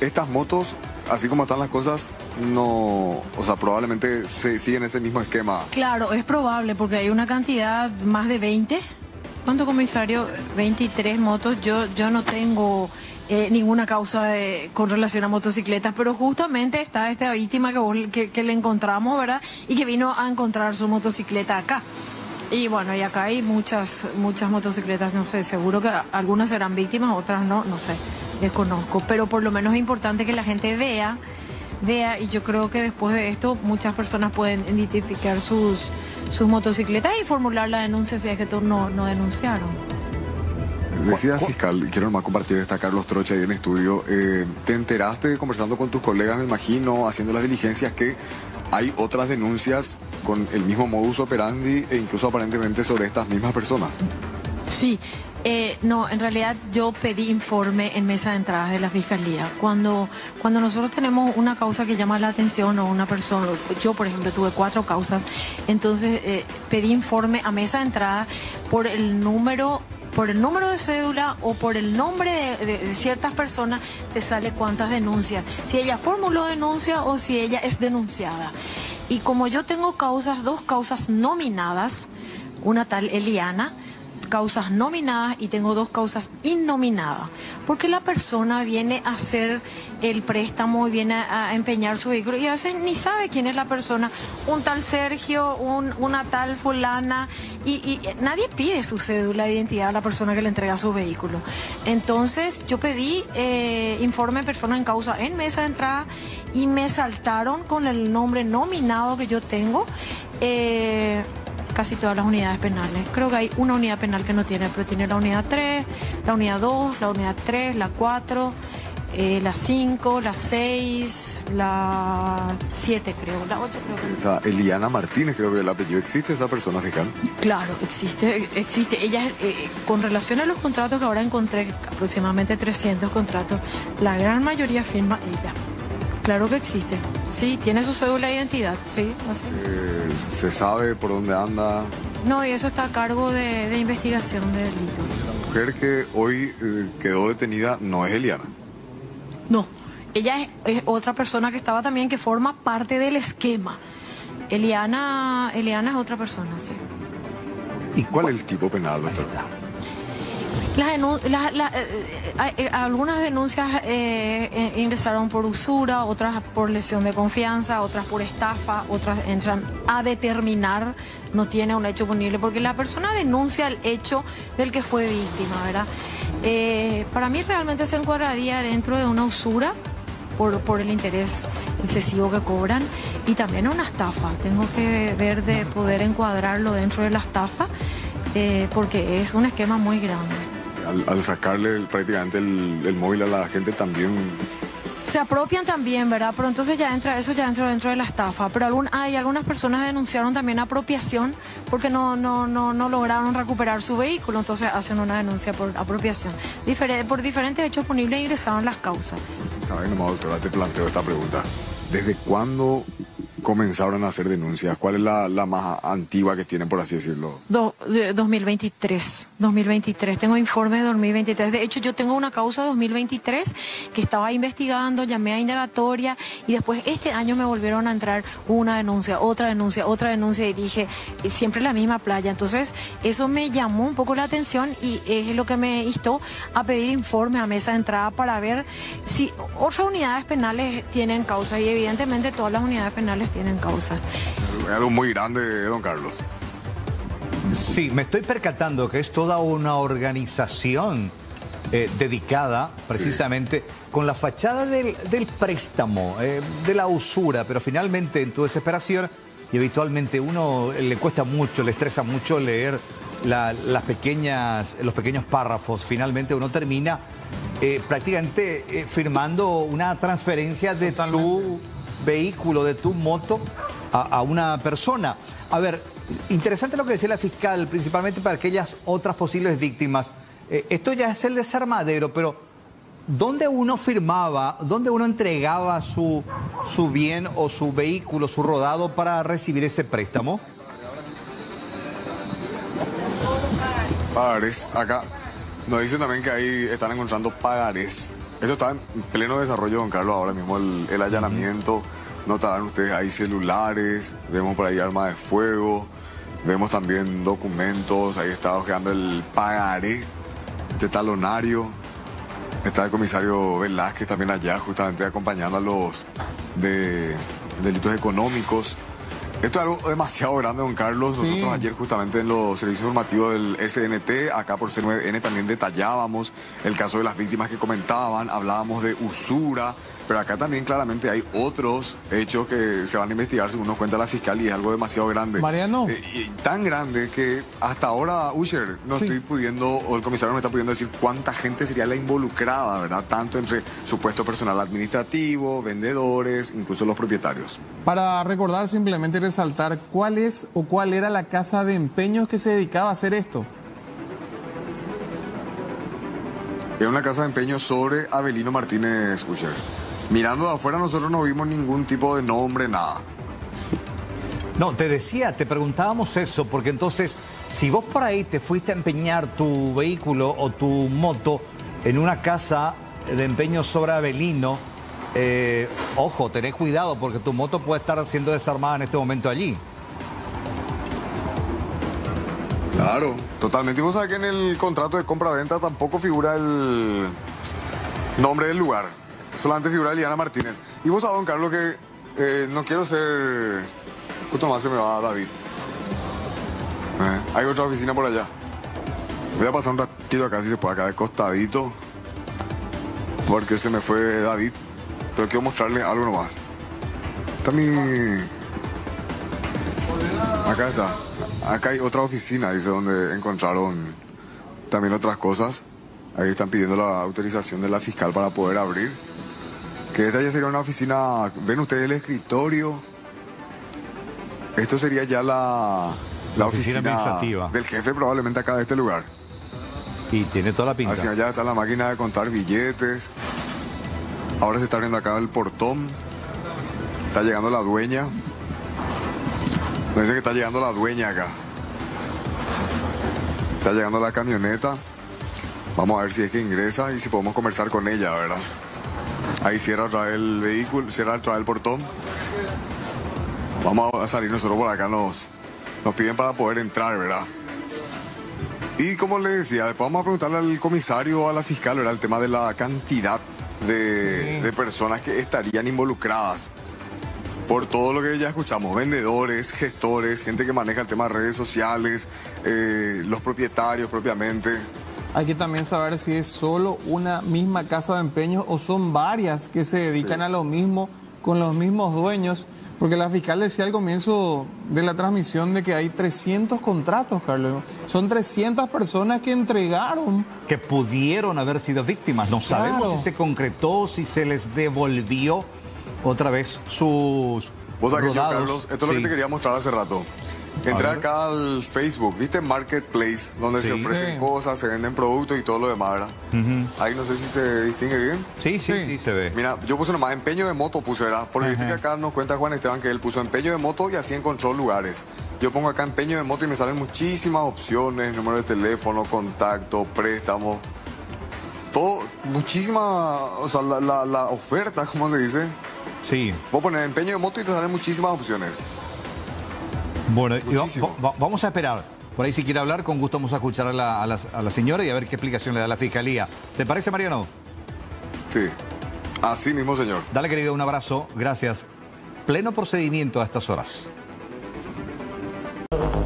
estas motos, así como están las cosas, no, o sea, probablemente se siguen ese mismo esquema. Claro, es probable porque hay una cantidad más de 20. ¿Cuánto comisario? 23 motos. Yo, yo no tengo eh, ninguna causa de- con relación a motocicletas, pero justamente está esta víctima que, vos- que, que le encontramos, ¿verdad? Y que vino a encontrar su motocicleta acá. Y bueno, y acá hay muchas, muchas motocicletas, no sé, seguro que algunas serán víctimas, otras no, no sé, desconozco. Pero por lo menos es importante que la gente vea vea y yo creo que después de esto muchas personas pueden identificar sus, sus motocicletas y formular la denuncia si es que tú no, no denunciaron. Decía fiscal, y quiero nomás compartir esta Carlos Trocha ahí en estudio, eh, te enteraste conversando con tus colegas, me imagino, haciendo las diligencias, que hay otras denuncias con el mismo modus operandi e incluso aparentemente sobre estas mismas personas. Sí, eh, no, en realidad yo pedí informe en mesa de entradas de la fiscalía. Cuando, cuando nosotros tenemos una causa que llama la atención o una persona, yo por ejemplo tuve cuatro causas, entonces eh, pedí informe a mesa de entrada por el número por el número de cédula o por el nombre de, ciertas personas te sale cuántas denuncias, si ella formuló denuncia o si ella es denunciada. Y como yo tengo causas, dos causas nominadas, una tal Eliana, causas nominadas y tengo dos causas innominadas. Porque la persona viene a hacer el préstamo y viene a, empeñar su vehículo y a veces ni sabe quién es la persona. Un tal Sergio, un- una tal fulana y, y nadie pide su cédula de identidad a la persona que le entrega su vehículo. Entonces yo pedí eh, informe persona en causa en mesa de entrada y me saltaron con el nombre nominado que yo tengo. eh, casi todas las unidades penales. Creo que hay una unidad penal que no tiene, pero tiene la unidad 3, la unidad 2, la unidad 3, la 4, eh, la 5, la 6, la 7 creo, la 8 creo que O sea, Eliana Martínez creo que el apellido existe esa persona fiscal. Claro, existe, existe. Ella, eh, con relación a los contratos que ahora encontré, aproximadamente 300 contratos, la gran mayoría firma ella. Claro que existe. Sí, tiene su cédula de identidad, sí, así. Eh, se sabe por dónde anda. No, y eso está a cargo de, de investigación de delitos. La mujer que hoy eh, quedó detenida no es Eliana. No, ella es, es otra persona que estaba también, que forma parte del esquema. Eliana, Eliana es otra persona, sí. ¿Y cuál es el tipo penal, doctor? Las denu- la- la- eh, eh, eh, algunas denuncias ingresaron por usura, otras por lesión de confianza, otras por estafa, otras entran a determinar, no tiene un hecho punible, porque la persona denuncia el hecho del que fue víctima, ¿verdad? Para mí realmente se encuadraría dentro de una usura por, por el interés excesivo que cobran y también una estafa. Tengo que ver de poder encuadrarlo dentro de la estafa eh, porque es un esquema muy grande. Al, al sacarle el- prácticamente el, el móvil a la gente también Se apropian también, ¿verdad? Pero entonces ya entra, eso ya entra dentro de la estafa. Pero algún, hay algunas personas denunciaron también apropiación porque no, no, no, no lograron recuperar su vehículo, entonces hacen una denuncia por apropiación. por diferentes hechos punibles ingresaron las causas. Saben, nomás, doctora, te planteo esta pregunta. ¿Desde cuándo comenzaron a hacer denuncias? ¿Cuál es la, la más antigua que tienen, por así decirlo? Do, de 2023, 2023. Tengo informe de 2023. De hecho, yo tengo una causa de 2023 que estaba investigando, llamé a indagatoria y después este año me volvieron a entrar una denuncia, otra denuncia, otra denuncia y dije, siempre la misma playa. Entonces, eso me llamó un poco la atención y es lo que me instó a pedir informe a mesa de entrada para ver si otras unidades penales tienen causa y evidentemente todas las unidades penales tienen causas. Es algo muy grande, don Carlos. Sí, me estoy percatando que es toda una organización eh, dedicada precisamente con la fachada del, préstamo, eh, de la usura, pero finalmente en tu desesperación y habitualmente uno le cuesta mucho, le estresa mucho leer las pequeñas, los pequeños párrafos, finalmente uno termina eh, prácticamente firmando una transferencia de tu vehículo, de tu moto a, una persona. A ver, interesante lo que decía la fiscal, principalmente para aquellas otras posibles víctimas. Eh, esto ya es el desarmadero, pero ¿dónde uno firmaba, dónde uno entregaba su, su bien o su vehículo, su rodado para recibir ese préstamo? Pagares, acá. Nos dicen también que ahí están encontrando pagares esto está en pleno desarrollo, don Carlos, ahora mismo el, allanamiento. Notarán ustedes ahí celulares, vemos por ahí armas de fuego, vemos también documentos, ahí está ojeando el pagaré, este talonario. Está el comisario Velázquez también allá, justamente acompañando a los de delitos económicos. Esto es algo demasiado grande, don Carlos. Nosotros ayer justamente en los servicios informativos del SNT, acá por C9N, también detallábamos el caso de las víctimas que comentaban, hablábamos de usura, pero acá también claramente hay otros hechos que se van a investigar según nos cuenta la fiscal y es algo demasiado grande. Mariano. Eh, y tan grande que hasta ahora, Usher, no estoy pudiendo, o el comisario no me está pudiendo decir cuánta gente sería la involucrada, ¿verdad? Tanto entre supuesto personal administrativo, vendedores, incluso los propietarios. Para recordar, simplemente resaltar cuál es o cuál era la casa de empeños que se dedicaba a hacer esto. Es una casa de empeños sobre Avelino Martínez Usher. Mirando de afuera nosotros no vimos ningún tipo de nombre, nada. No, te decía, te preguntábamos eso, porque entonces, si vos por ahí te fuiste a empeñar tu vehículo o tu moto en una casa de empeño sobre Avelino, eh, ojo, tenés cuidado porque tu moto puede estar siendo desarmada en este momento allí. Claro, totalmente. Y vos sabés que en el contrato de compra-venta tampoco figura el nombre del lugar solamente figura Liliana Martínez. Y vos sabés, don Carlos, que eh, no quiero ser... Justo más se me va David. Eh, hay otra oficina por allá. Voy a pasar un ratito acá, si se puede, acá de costadito. Porque se me fue David. Pero quiero mostrarle algo nomás. Está. Acá está. Acá hay otra oficina, dice, donde encontraron también otras cosas. Ahí están pidiendo la autorización de la fiscal para poder abrir. Que esta ya sería una oficina, ven ustedes el escritorio. Esto sería ya la, la, oficina, administrativa del jefe probablemente acá de este lugar. Y tiene toda la pinta. Hacia allá está la máquina de contar billetes. Ahora se está abriendo acá el portón. Está llegando la dueña. Parece que está llegando la dueña acá. Está llegando la camioneta. Vamos a ver si es que ingresa y si podemos conversar con ella, ¿verdad? Ahí cierra otra el vehículo, cierra otra el portón. Vamos a salir nosotros por acá, nos, nos piden para poder entrar, ¿verdad? Y como les decía, después vamos a preguntarle al comisario o a la fiscal, ¿verdad? El tema de la cantidad de, personas que estarían involucradas por todo lo que ya escuchamos, vendedores, gestores, gente que maneja el tema de redes sociales, eh, los propietarios propiamente. Hay que también saber si es solo una misma casa de empeños o son varias que se dedican a lo mismo con los mismos dueños. Porque la fiscal decía al comienzo de la transmisión de que hay 300 contratos, Carlos. Son 300 personas que entregaron. Que pudieron haber sido víctimas. No sabemos si se concretó, si se les devolvió otra vez sus Vos sabés que yo, rodados. Carlos, esto es lo que te quería mostrar hace rato. Entré A ver. acá al Facebook, ¿viste? Marketplace, donde se ofrecen Sí. cosas, se venden productos y todo lo demás, ¿verdad? Ahí no sé si se distingue bien. Sí, sí, sí, se ve. Mira, yo puse nomás empeño de moto, puse, ¿verdad? Porque viste que acá nos cuenta Juan Esteban que él puso empeño de moto y así encontró lugares. Yo pongo acá empeño de moto y me salen muchísimas opciones, número de teléfono, contacto, préstamo. Todo, muchísima, o sea, la, la- la oferta, ¿cómo se dice? Sí. Vos poner empeño de moto y te salen muchísimas opciones. Bueno, va- va- vamos a esperar. Por ahí si quiere hablar, con gusto vamos a escuchar a la, a la- a la señora y a ver qué explicación le da la fiscalía. ¿Te parece, Mariano? Sí. Así mismo, señor. Dale, querido, un abrazo. Gracias. Pleno procedimiento a estas horas.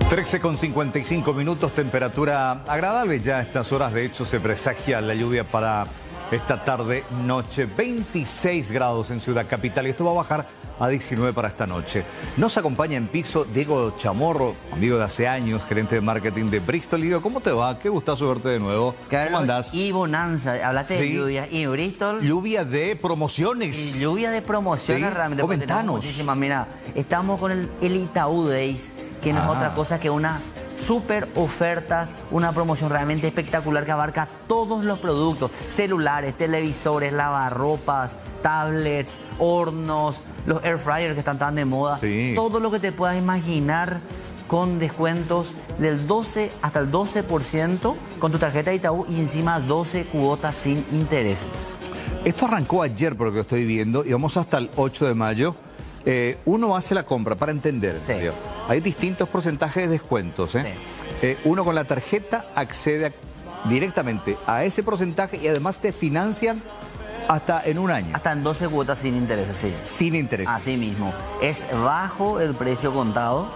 13 con 55 minutos, temperatura agradable ya a estas horas. De hecho, se presagia la lluvia para esta tarde, noche. 26 grados en Ciudad Capital y esto va a bajar a 19 para esta noche. Nos acompaña en piso Diego Chamorro, amigo de hace años, gerente de marketing de Bristol. Diego, ¿cómo te va? Qué gustazo verte de nuevo. Carlos, ¿Cómo andás? Y Bonanza, hablaste Sí. de lluvia. Y Bristol. Lluvia de promociones. Y lluvia de promociones Sí, realmente. comentanos. muchísimas. Mira, estamos con el, el Itaú Days, que no Ah. es otra cosa que unas super ofertas, una promoción realmente espectacular que abarca todos los productos, celulares, televisores, lavarropas, tablets, hornos, los air fryers que están tan de moda, Sí. todo lo que te puedas imaginar con descuentos del 12 hasta el 12% con tu tarjeta de Itaú y encima 12 cuotas sin interés. Esto arrancó ayer por lo que estoy viendo y vamos hasta el 8 de mayo. Eh, uno hace la compra para entender. Sí. Hay distintos porcentajes de descuentos. ¿eh? Eh, uno con la tarjeta accede a- directamente a ese porcentaje y además te financian hasta en un año. Hasta en 12 cuotas sin interés, sí. Sin interés. Así mismo. Es bajo el precio contado.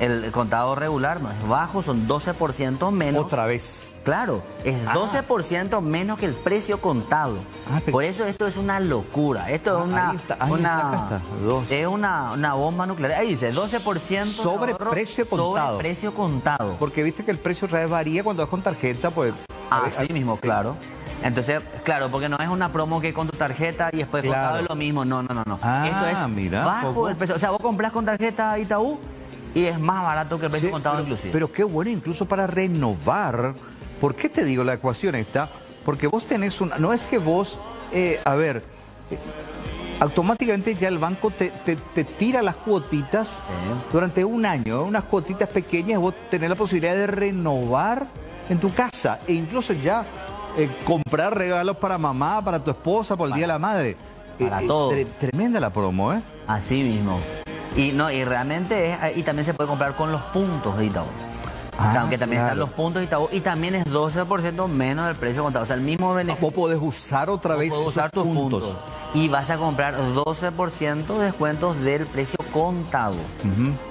El contado regular no es bajo, son 12% menos. Otra vez. Claro, es 12% menos que el precio contado. Ah, Por eso esto es una locura. Esto Ah, es una. ahí está, ahí una-. Es una, una bomba nuclear. Ahí dice 12% de Sobre ahorro precio contado. Sobre precio contado. Porque viste que el precio otra vez varía cuando vas con tarjeta, pues. Así a- mismo, sí. claro. Entonces, claro, porque no es una promo que con tu tarjeta y después Claro. contado es lo mismo. No, no, no, no. Ah, Esto es mira, bajo poco. el precio. O sea, vos compras con tarjeta Itaú y es más barato que el precio Sí, contado pero, inclusive. pero qué bueno incluso para renovar. ¿Por qué te digo la ecuación esta? Porque vos tenés una... No es que vos, eh, a ver, eh, automáticamente ya el banco te, te- te tira las cuotitas durante un año, unas cuotitas pequeñas, vos tenés la posibilidad de renovar en tu casa e incluso ya eh, comprar regalos para mamá, para tu esposa, por el Día de la Madre. Para Eh, eh, todo. tre- tremenda la promo, ¿eh? Así mismo. Y no, y realmente es, y también se puede comprar con los puntos de Itaú. Ah, Aunque también claro. están los puntos de Itaú y también es 12% menos del precio contado. O sea, el mismo beneficio. Vos podés usar otra vez esos usar tus puntos. puntos. Y vas a comprar 12% de descuentos del precio contado.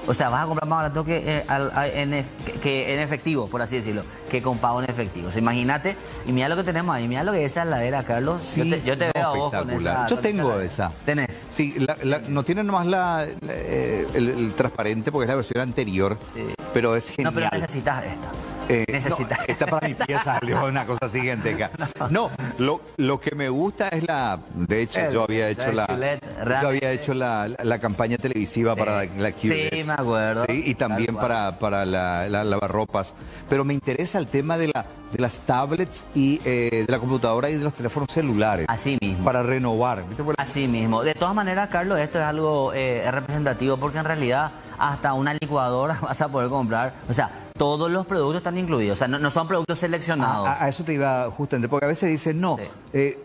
O sea, vas a comprar más barato que, eh, al- a- en, que- en efectivo, por así decirlo, que con pago en efectivo. O sea, imagínate, y mira lo que tenemos ahí, mira lo que es esa heladera, Carlos. Sí, yo te, yo te no, veo a vos con esa. Yo tengo heladera. esa. ¿Tenés? Sí, la- la- no tiene nomás la, la- eh, el, el transparente porque es la versión anterior, pero es No, genial. pero necesitas esta. Eh, necesitas. no, esta para mi pieza salió una cosa siguiente. No, lo, lo que me gusta es la. De hecho, El- yo había hecho la. Gillette, Yo había hecho la, la campaña televisiva para la, la Gillette. Sí, me acuerdo. Sí, y también para, para la, la lavarropas. Pero me interesa el tema de, la, de las tablets y eh, de la computadora y de los teléfonos celulares. Así mismo. Para renovar. Así mismo. De todas maneras, Carlos, esto es algo eh, representativo porque en realidad hasta una licuadora vas a poder comprar. O sea, todos los productos están incluidos. O sea, no, no son productos seleccionados. A, a eso te iba justamente, porque a veces dicen, no, eh,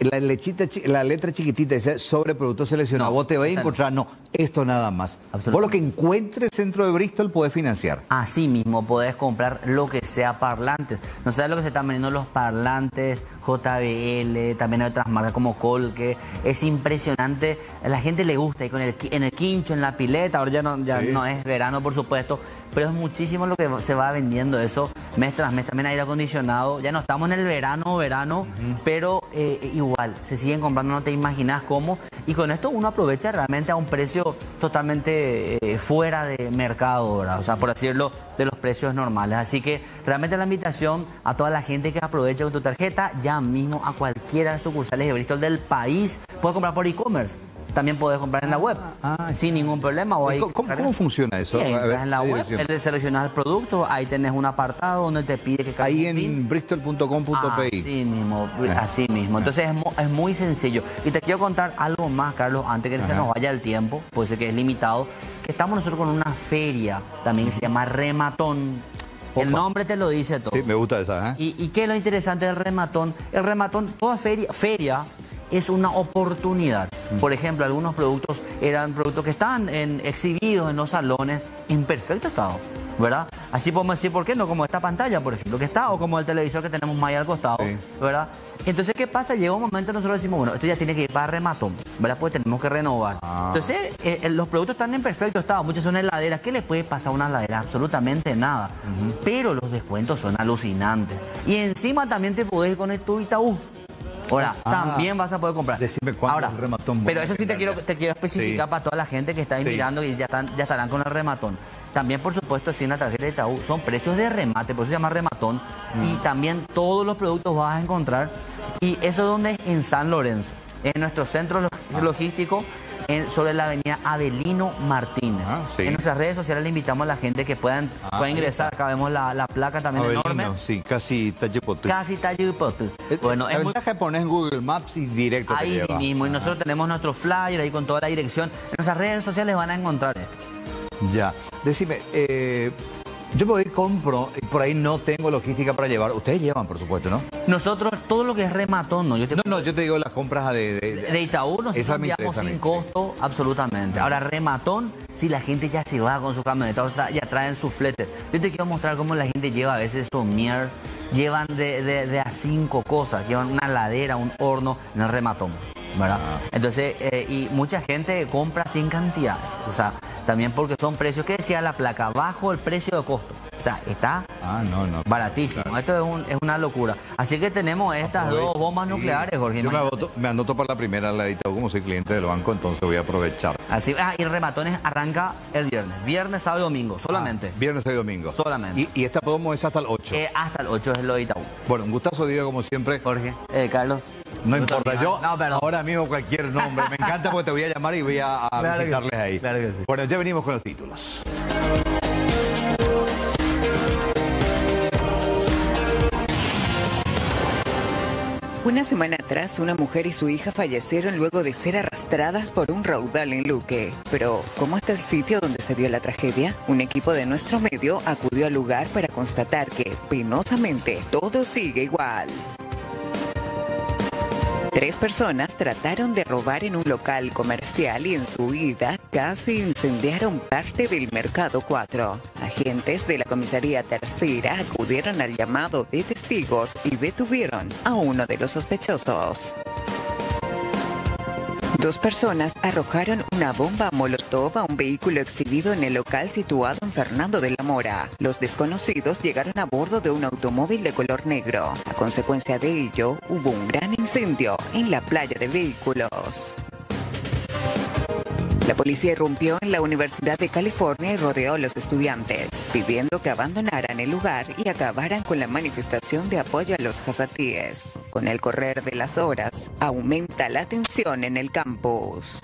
la, lechita, chi- la letra chiquitita dice sobre producto seleccionado. No, Vos te vas a no. encontrar, no, esto nada más. Vos Absolutamente. lo que encuentres dentro de Bristol podés financiar. Así mismo podés comprar lo que sea parlantes. No sabes lo que se están vendiendo los parlantes, JBL, también hay otras marcas como Colque. Es impresionante. A la gente le gusta y con el, en el quincho, en la pileta, ahora ya no, ya Sí. no es verano, por supuesto, pero es muchísimo lo que se va vendiendo eso. mes tras mes también aire acondicionado. Ya no estamos en el verano, verano, pero eh, igual, se siguen comprando, no te imaginas cómo. Y con esto uno aprovecha realmente a un precio totalmente eh, fuera de mercado, ¿verdad? O sea, por decirlo, de los precios normales. Así que realmente la invitación a toda la gente que aproveche con tu tarjeta, ya mismo a cualquiera de sucursales de Bristol del país, puede comprar por e-commerce también puedes comprar en la web ah, sin ningún problema. O ¿Cómo, funciona eso? en la web, seleccionas el producto, ahí tenés un apartado donde te pide que Ahí en bristol.com.pi. Así mismo, ah. así mismo. Entonces es, muy sencillo. Y te quiero contar algo más, Carlos, antes que se nos vaya el tiempo, puede ser que es limitado, que estamos nosotros con una feria también que se llama Rematón. El nombre te lo dice todo. Sí, me gusta esa. ¿eh? ¿Y, ¿Y, qué es lo interesante del rematón? El rematón, toda feria, feria es una oportunidad. Por ejemplo, algunos productos eran productos que estaban exhibidos en los salones en perfecto estado, ¿verdad? Así podemos decir, ¿por qué no? Como esta pantalla, por ejemplo, que está, o como el televisor que tenemos más al costado, ¿verdad? Entonces, ¿qué pasa? Llega un momento nosotros decimos, bueno, esto ya tiene que ir para rematón, ¿verdad? Pues tenemos que renovar. Ah. Entonces, eh, eh, los productos están en perfecto estado, muchas son heladeras. ¿Qué le puede pasar a una heladera? Absolutamente nada. Pero los descuentos son alucinantes. Y encima también te podés con tu Itaú. Ahora, ah. también vas a poder comprar. Decime cuánto Ahora, el rematón. Pero eso sí te quiero, te quiero especificar para toda la gente que está ahí mirando y ya, están, ya estarán con el rematón. También, por supuesto, si en la tarjeta de Itaú son precios de remate, por eso se llama rematón. Y mm. también todos los productos vas a encontrar. Y eso es donde es en San Lorenzo, en nuestro centro ah. logístico sobre la avenida Adelino Martínez. Ah, en nuestras redes sociales le invitamos a la gente que puedan, ah, ingresar. Acá vemos la, placa también enorme. Sí, casi Tajipotu. Casi Tajipotu. Eh, bueno, la es ventaja muy... pones en Google Maps y directo Ahí mismo. Y nosotros tenemos nuestro flyer ahí con toda la dirección. En nuestras redes sociales van a encontrar esto. Ya. Decime, eh, yo voy compro y por ahí no tengo logística para llevar. Ustedes llevan, por supuesto, ¿no? Nosotros, todo lo que es rematón, ¿no? Yo te... No, no, yo te digo las compras de... De, de Itaú nosotros enviamos sin costo, absolutamente. Ahora, rematón, si la gente ya se va con su camioneta, ya traen su flete. Yo te quiero mostrar cómo la gente lleva a veces mier, llevan de, a cinco cosas, llevan una ladera, un horno en el rematón. ¿verdad? Ah. Entonces, eh, y mucha gente compra sin cantidades. O sea, también porque son precios que decía la placa, bajo el precio de costo. O sea, está ah, no, no, baratísimo. Esto es, un, es, una locura. Así que tenemos estas dos bombas nucleares, Jorge. Yo me, anoto, para la primera la como soy cliente del banco, entonces voy a aprovechar. Así, ah, y rematones arranca el viernes. Viernes, sábado y domingo, solamente. Ah, viernes, sábado y domingo. Solamente. ¿Y, esta promo es hasta el 8? Eh, hasta el 8 es lo de Itaú. Bueno, un gustazo, Diego, como siempre. Jorge. Eh, Carlos. No importa, yo ahora mismo cualquier nombre. Me encanta porque te voy a llamar y voy a, visitarles ahí. Claro que sí. Bueno, ya venimos con los títulos. Una semana atrás, una mujer y su hija fallecieron luego de ser arrastradas por un raudal en Luque. Pero, ¿cómo está el sitio donde se dio la tragedia? Un equipo de nuestro medio acudió al lugar para constatar que, penosamente, todo sigue igual. Tres personas trataron de robar en un local comercial y en su huida casi incendiaron parte del Mercado 4. Agentes de la comisaría tercera acudieron al llamado de testigos y detuvieron a uno de los sospechosos. Dos personas arrojaron una bomba molotov a un vehículo exhibido en el local situado en Fernando de la Mora. Los desconocidos llegaron a bordo de un automóvil de color negro. A consecuencia de ello, hubo un gran incendio en la playa de vehículos. La policía irrumpió en la Universidad de California y rodeó a los estudiantes, pidiendo que abandonaran el lugar y acabaran con la manifestación de apoyo a los jazatíes. Con el correr de las horas, aumenta la tensión en el campus.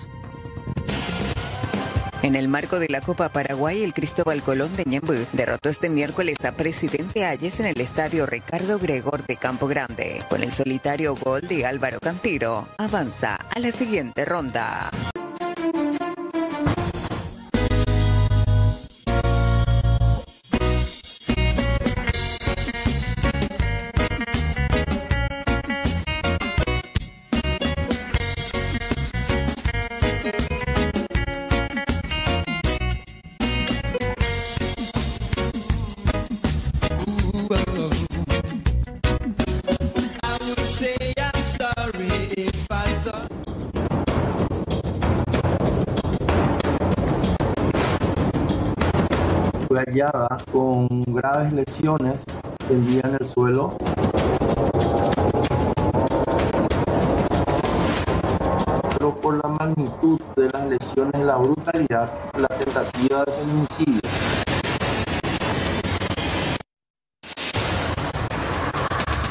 En el marco de la Copa Paraguay, el Cristóbal Colón de Ñembú derrotó este miércoles a Presidente Ayes en el estadio Ricardo Gregor de Campo Grande. Con el solitario gol de Álvaro Cantiro, avanza a la siguiente ronda. Con graves lesiones tendida en el suelo. Pero por la magnitud de las lesiones la brutalidad, la tentativa de feminicidio.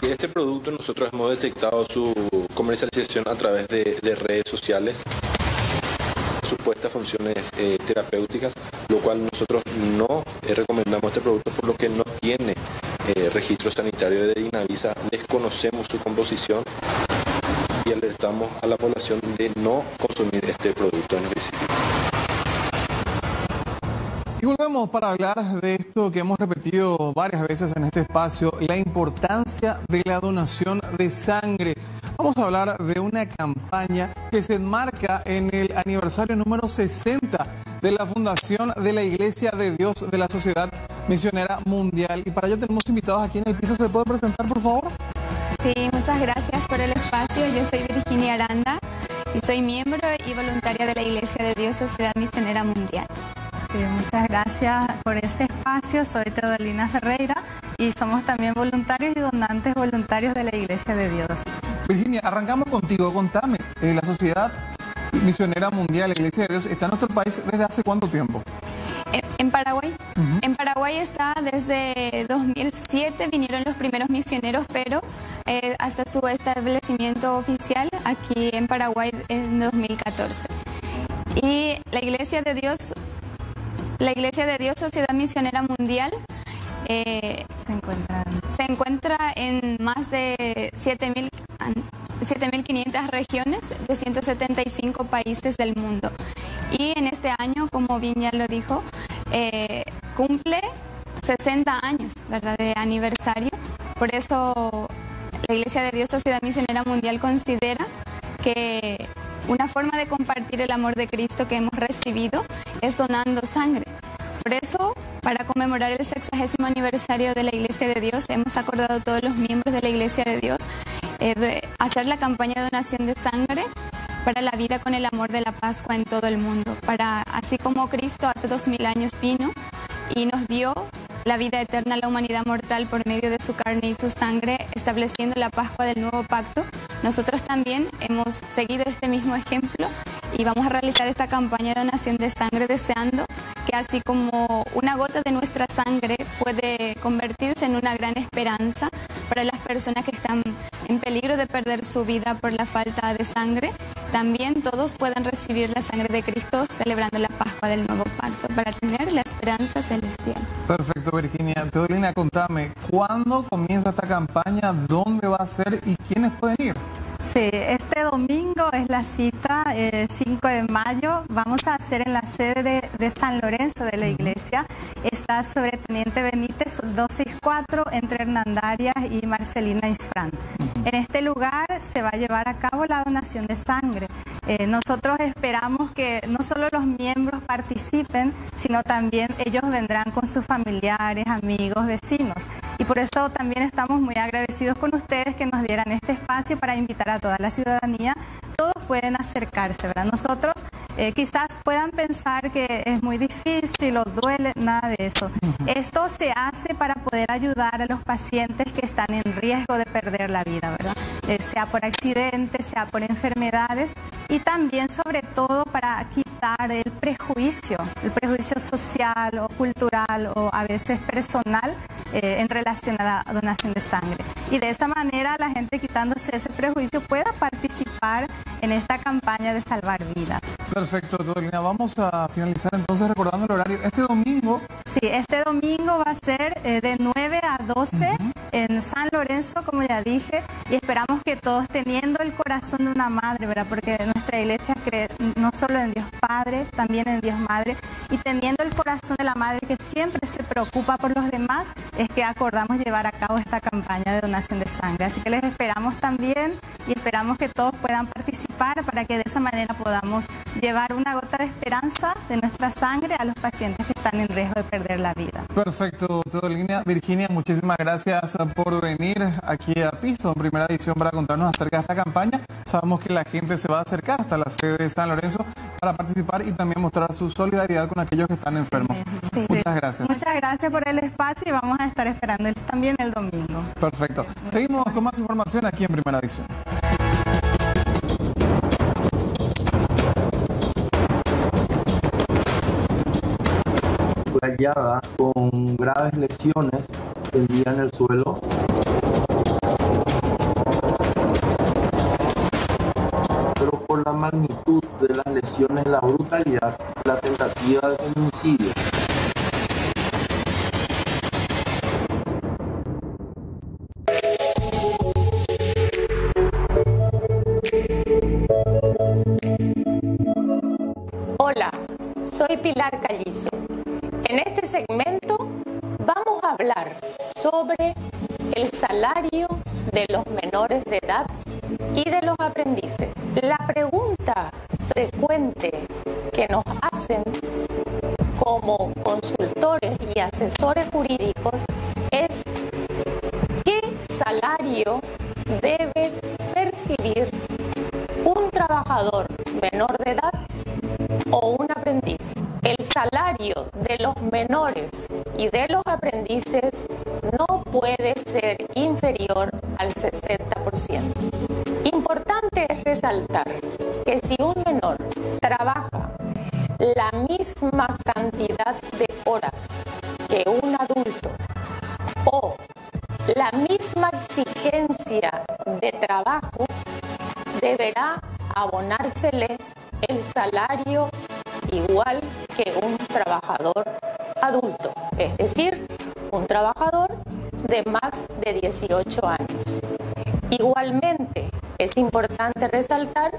Este producto nosotros hemos detectado su comercialización a través de redes sociales, supuestas funciones eh, terapéuticas, lo cual nosotros no eh, recomendamos este producto por lo que no tiene eh, registro sanitario de Dinavisa, desconocemos su composición y alertamos a la población de no consumir este producto en. Y volvemos para hablar de esto que hemos repetido varias veces en este espacio, la importancia de la donación de sangre. Vamos a hablar de una campaña que se enmarca en el aniversario número 60 de la Fundación de la Iglesia de Dios de la Sociedad Misionera Mundial. Y para ello tenemos invitados aquí en el piso. ¿Se puede presentar, por favor? Sí, muchas gracias por el espacio. Yo soy Virginia Aranda y soy miembro y voluntaria de la Iglesia de Dios Sociedad Misionera Mundial. Sí, muchas gracias por este espacio. Soy Teodolina Ferreira y somos también voluntarios y donantes voluntarios de la Iglesia de Dios. Virginia, arrancamos contigo. Contame, eh, la Sociedad Misionera Mundial, la Iglesia de Dios, ¿está en nuestro país desde hace cuánto tiempo? En, en Paraguay. En Paraguay está desde 2007, vinieron los primeros misioneros, pero eh, hasta su establecimiento oficial aquí en Paraguay en 2014. Y la Iglesia de Dios, la Iglesia de Dios Sociedad Misionera Mundial, eh, Se encuentra en más de 7.000 7.500 regiones de 175 países del mundo. Y en este año, como bien ya lo dijo, eh, cumple 60 años ¿verdad? de aniversario. Por eso la Iglesia de Dios Sociedad Misionera Mundial considera que una forma de compartir el amor de Cristo que hemos recibido es donando sangre. Por eso, para conmemorar el sexagésimo aniversario de la Iglesia de Dios, hemos acordado todos los miembros de la Iglesia de Dios eh, de hacer la campaña de donación de sangre para la vida con el amor de la Pascua en todo el mundo. Para, así como Cristo hace dos mil años vino y nos dio la vida eterna a la humanidad mortal por medio de su carne y su sangre, estableciendo la Pascua del nuevo pacto, nosotros también hemos seguido este mismo ejemplo y vamos a realizar esta campaña de donación de sangre deseando que así como una gota de nuestra sangre puede convertirse en una gran esperanza para las personas que están en peligro de perder su vida por la falta de sangre, también todos puedan recibir la sangre de Cristo celebrando la Pascua del nuevo pacto para tener la esperanza celestial. Perfecto, Virginia. Teodolina, contame, ¿cuándo comienza esta campaña? ¿Dónde va a ser y quiénes pueden ir? Sí, este domingo es la cita, eh, 5 de mayo. Vamos a hacer en la sede de, de San Lorenzo de la iglesia. Está sobre Teniente Benítez 264 entre Hernandarias y Marcelina Isfrán. En este lugar se va a llevar a cabo la donación de sangre. Eh, nosotros esperamos que no solo los miembros participen, sino también ellos vendrán con sus familiares, amigos, vecinos. Y por eso también estamos muy agradecidos con ustedes que nos dieran este espacio para invitar a toda la ciudadanía. Todos pueden acercarse, ¿verdad? Nosotros eh, quizás puedan pensar que es muy difícil o duele, nada de eso. Esto se hace para poder ayudar a los pacientes que están en riesgo de perder la vida, ¿verdad? Eh, sea por accidentes, sea por enfermedades y también sobre todo para quitar el prejuicio, el prejuicio social o cultural o a veces personal eh, en relación a la donación de sangre. Y de esa manera la gente quitándose ese prejuicio pueda participar en esta campaña de salvar vidas. Perfecto, Teodolina. Vamos a finalizar entonces recordando el horario. Este domingo, Sí, este domingo va a ser eh, de 9 a 12 en San Lorenzo, como ya dije, y esperamos que todos teniendo el corazón de una madre, ¿verdad? Porque nuestra iglesia cree no solo en Dios Padre, también en Dios Madre, y teniendo el corazón de la madre que siempre se preocupa por los demás, es que acordamos llevar a cabo esta campaña de donación de sangre. Así que les esperamos también y esperamos que todos puedan participar para que de esa manera podamos llevar una gota de esperanza de nuestra sangre a los pacientes que están en riesgo de perder la vida. perfecto, Teodolina. Virginia, muchísimas muchísimas gracias por venir aquí a Piso en primera edición para contarnos acerca de esta campaña. Sabemos que la gente se va a acercar hasta la sede de San Lorenzo para participar y también mostrar su solidaridad con aquellos que están enfermos. Muchas gracias. Muchas gracias por el espacio y vamos a estar esperando también el domingo. Perfecto. Seguimos con más información aquí en primera edición. Hallada con graves lesiones tendida en el suelo. Pero por la magnitud de las lesiones, la brutalidad, la tentativa de feminicidio. Salario de los menores de edad y de los aprendices. La pregunta frecuente que nos hacen como consultores y asesores 18 años. Igualmente, es importante resaltar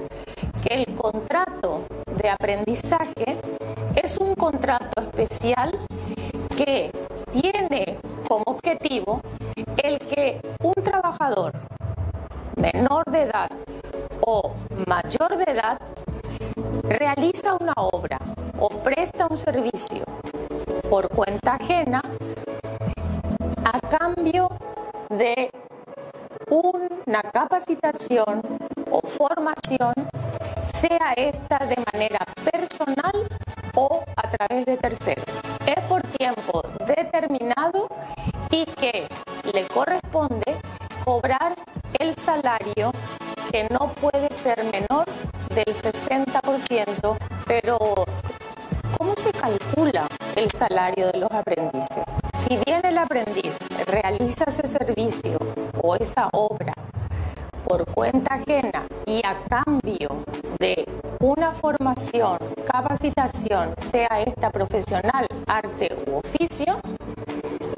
capacitación, sea esta profesional, arte u oficio,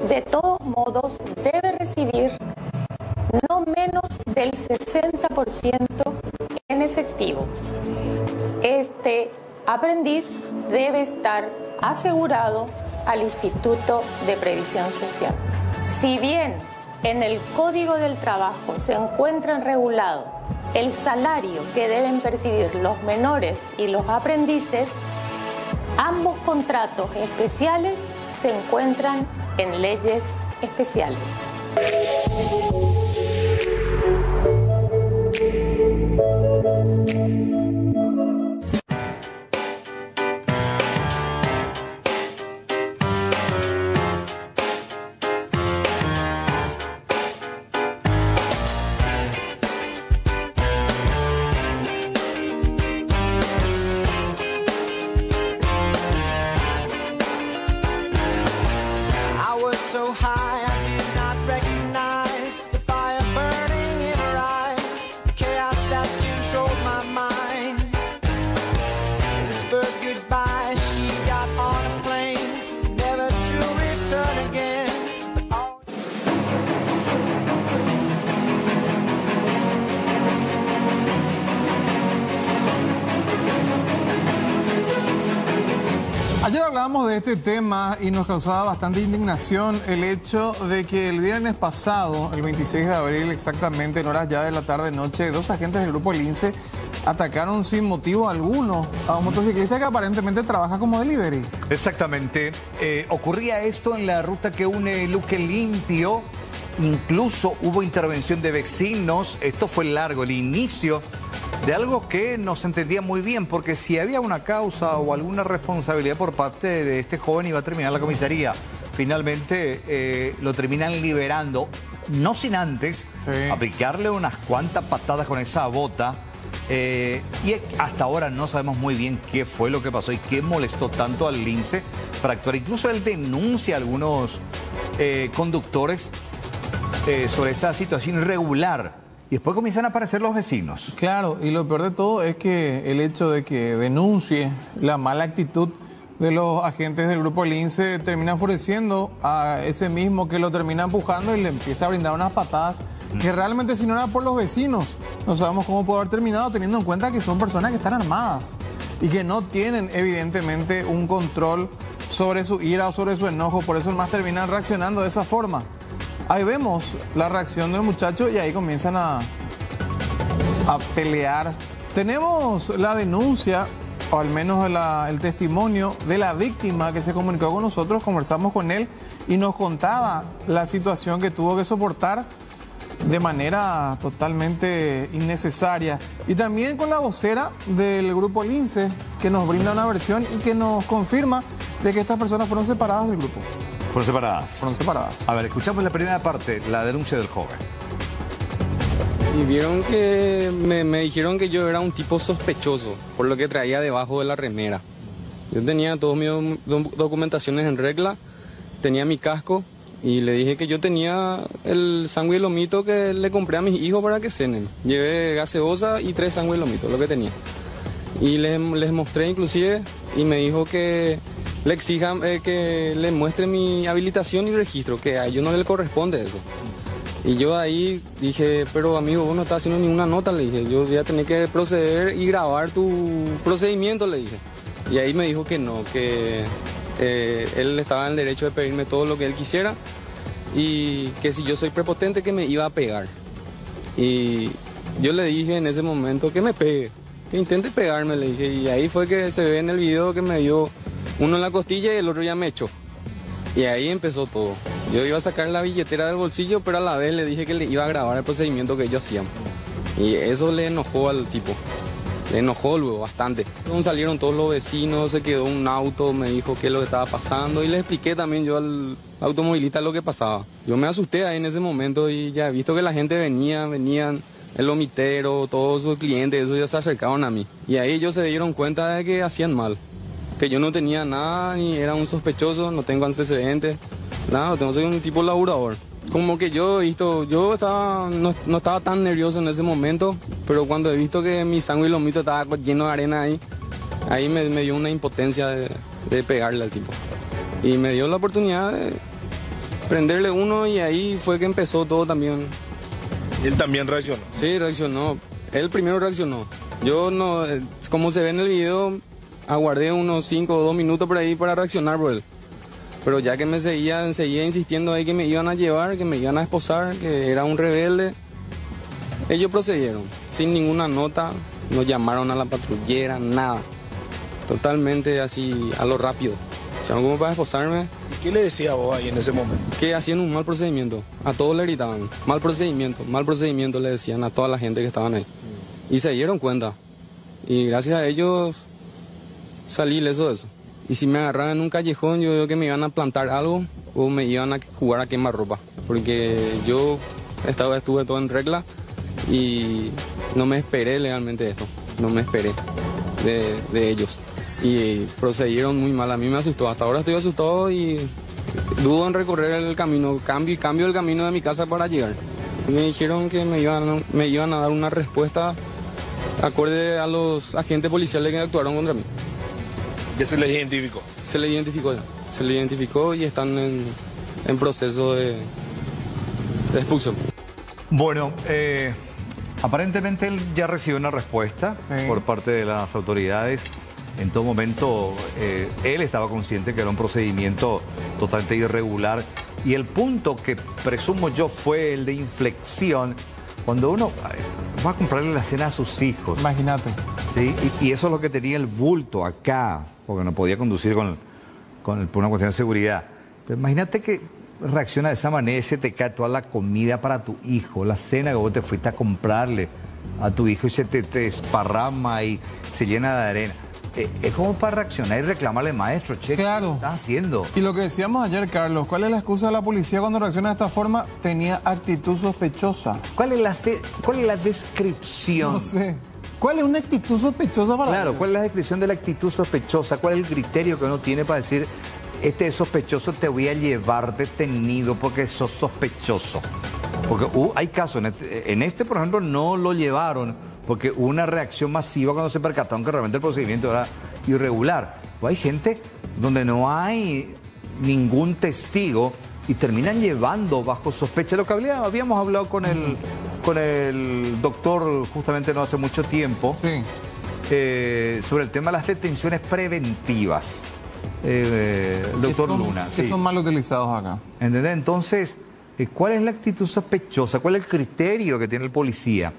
de todos modos debe recibir no menos del 60% en efectivo. Este aprendiz debe estar asegurado al Instituto de Previsión Social. Si bien en el Código del Trabajo se encuentra regulado el salario que deben percibir los menores y los aprendices, ambos contratos especiales se encuentran en leyes especiales. Tema y nos causaba bastante indignación el hecho de que el viernes pasado, el 26 de abril, exactamente en horas ya de la tarde-noche, dos agentes del grupo Lince atacaron sin motivo alguno a un motociclista que aparentemente trabaja como delivery. Exactamente. Eh, ocurría esto en la ruta que une Luque Limpio. Incluso hubo intervención de vecinos. Esto fue largo, el inicio de algo que no se entendía muy bien, porque si había una causa o alguna responsabilidad por parte de este joven iba a terminar la comisaría. Finalmente eh, lo terminan liberando, no sin antes aplicarle unas cuantas patadas con esa bota eh, y hasta ahora no sabemos muy bien qué fue lo que pasó y qué molestó tanto al lince para actuar. Incluso él denuncia a algunos eh, conductores eh, sobre esta situación irregular. Y después comienzan a aparecer los vecinos. Claro, y lo peor de todo es que el hecho de que denuncie la mala actitud de los agentes del grupo Lince termina enfureciendo a ese mismo que lo termina empujando y le empieza a brindar unas patadas que realmente si no era por los vecinos, no sabemos cómo pudo haber terminado teniendo en cuenta que son personas que están armadas y que no tienen evidentemente un control sobre su ira o sobre su enojo, por eso más terminan reaccionando de esa forma. Ahí vemos la reacción del muchacho y ahí comienzan a, pelear. Tenemos la denuncia, o al menos el testimonio de la víctima que se comunicó con nosotros, conversamos con él y nos contaba la situación que tuvo que soportar de manera totalmente innecesaria. Y también con la vocera del grupo Lince, que nos brinda una versión y que nos confirma de que estas personas fueron separadas del grupo. Fueron separadas. Fueron separadas. A ver, escuchamos la primera parte, la denuncia del joven. Y vieron que me, me dijeron que yo era un tipo sospechoso por lo que traía debajo de la remera. Yo tenía todas mis documentaciones en regla, tenía mi casco, y le dije que yo tenía el sangre y lomito que le compré a mis hijos para que cenen. Llevé gaseosa y tres sangre y lomito, lo que tenía. Y les, les mostré inclusive y me dijo que le exijan eh, que le muestre mi habilitación y registro, que a ellos no le corresponde eso. Y yo ahí dije, pero amigo, vos no estás haciendo ninguna nota, le dije, yo voy a tener que proceder y grabar tu procedimiento, le dije. Y ahí me dijo que no, que eh, él estaba en el derecho de pedirme todo lo que él quisiera y que si yo soy prepotente que me iba a pegar. Y yo le dije en ese momento que me pegue, que intente pegarme, le dije. Y ahí fue que se ve en el video que me dio uno en la costilla y el otro ya me echó. Y ahí empezó todo. Yo iba a sacar la billetera del bolsillo, pero a la vez le dije que le iba a grabar el procedimiento que ellos hacían. Y eso le enojó al tipo. Le enojó luego bastante. Salieron todos los vecinos, se quedó un auto, me dijo qué es lo que estaba pasando y le expliqué también yo al automovilista lo que pasaba. Yo me asusté ahí en ese momento y ya he visto que la gente venía, venían, el lomitero, todos sus clientes, eso ya se acercaron a mí. Y ahí ellos se dieron cuenta de que hacían mal. Que yo no tenía nada, ni era un sospechoso, no tengo antecedentes, nada, no tengo, soy un tipo laburador como que yo he visto, yo estaba, no, estaba tan nervioso en ese momento, pero cuando he visto que mi sangre y lomito estaba lleno de arena ahí, ahí me, dio una impotencia de, pegarle al tipo. Y me dio la oportunidad de prenderle uno y ahí fue que empezó todo también. ¿Y él también reaccionó? Sí, reaccionó. Él primero reaccionó. Yo no, eh, como se ve en el video, aguardé unos 5 o 2 minutos por ahí para reaccionar por él. Pero ya que me seguía, seguía insistiendo ahí que me iban a llevar, que me iban a esposar, que era un rebelde, ellos procedieron sin ninguna nota, no llamaron a la patrullera, nada. Totalmente así a lo rápido. ¿Cómo para esposarme? ¿Y qué le decía vos ahí en ese momento? Que hacían un mal procedimiento. A todos le gritaban, mal procedimiento, mal procedimiento le decían a toda la gente que estaban ahí. Y se dieron cuenta. Y gracias a ellos salí leso de eso. Y si me agarraban en un callejón, yo creo que me iban a plantar algo o me iban a jugar a quemar ropa. Porque yo estaba, estuve todo en regla y no me esperé legalmente esto. No me esperé de, ellos. Y procedieron muy mal. A mí me asustó. Hasta ahora estoy asustado y dudo en recorrer el camino. Cambio y cambio el camino de mi casa para llegar. Me dijeron que me iban, me iban a dar una respuesta acorde a los agentes policiales que actuaron contra mí. ¿Ya se les identificó? Se le identificó, se le identificó y están en, proceso de, expulsión. Bueno, eh, aparentemente él ya recibió una respuesta por parte de las autoridades. en todo momento eh, él estaba consciente que era un procedimiento totalmente irregular. Y el punto que presumo yo fue el de inflexión, cuando uno va a comprarle la cena a sus hijos. Imagínate. ¿sí? Y, y eso es lo que tenía el bulto acá, porque no podía conducir con, con por una cuestión de seguridad. Pero imagínate que reacciona de esa manera y se te cae toda la comida para tu hijo, la cena que vos te fuiste a comprarle a tu hijo y se te, te esparrama y se llena de arena. Eh, es como para reaccionar y reclamarle, maestro, che, Claro. ¿qué estás haciendo? Y lo que decíamos ayer, Carlos, ¿cuál es la excusa de la policía cuando reacciona de esta forma? Tenía actitud sospechosa. ¿Cuál es la, cuál es la descripción? No sé. ¿Cuál es una actitud sospechosa para Claro, ellos? ¿cuál es la descripción de la actitud sospechosa? ¿Cuál es el criterio que uno tiene para decir, este es sospechoso, te voy a llevar detenido porque sos sospechoso? Porque uh, hay casos, en este, en este, por ejemplo, no lo llevaron porque hubo una reacción masiva cuando se percataron que realmente el procedimiento era irregular. Pues hay gente donde no hay ningún testigo y terminan llevando bajo sospecha. Lo que habíamos hablado con el, con el doctor justamente no hace mucho tiempo eh, sobre el tema de las detenciones preventivas. Eh, el doctor son- Luna. Que sí. son mal utilizados acá. ¿Entendés? Entonces, eh, ¿cuál es la actitud sospechosa? ¿Cuál es el criterio que tiene el policía?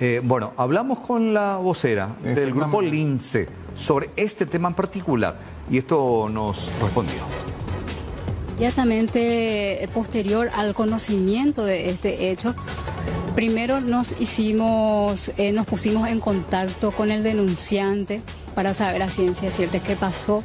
Eh, bueno, hablamos con la vocera del grupo. Lince sobre este tema en particular y esto nos respondió. Inmediatamente eh, posterior al conocimiento de este hecho, primero nos hicimos, eh, nos pusimos en contacto con el denunciante para saber a ciencia cierta qué pasó,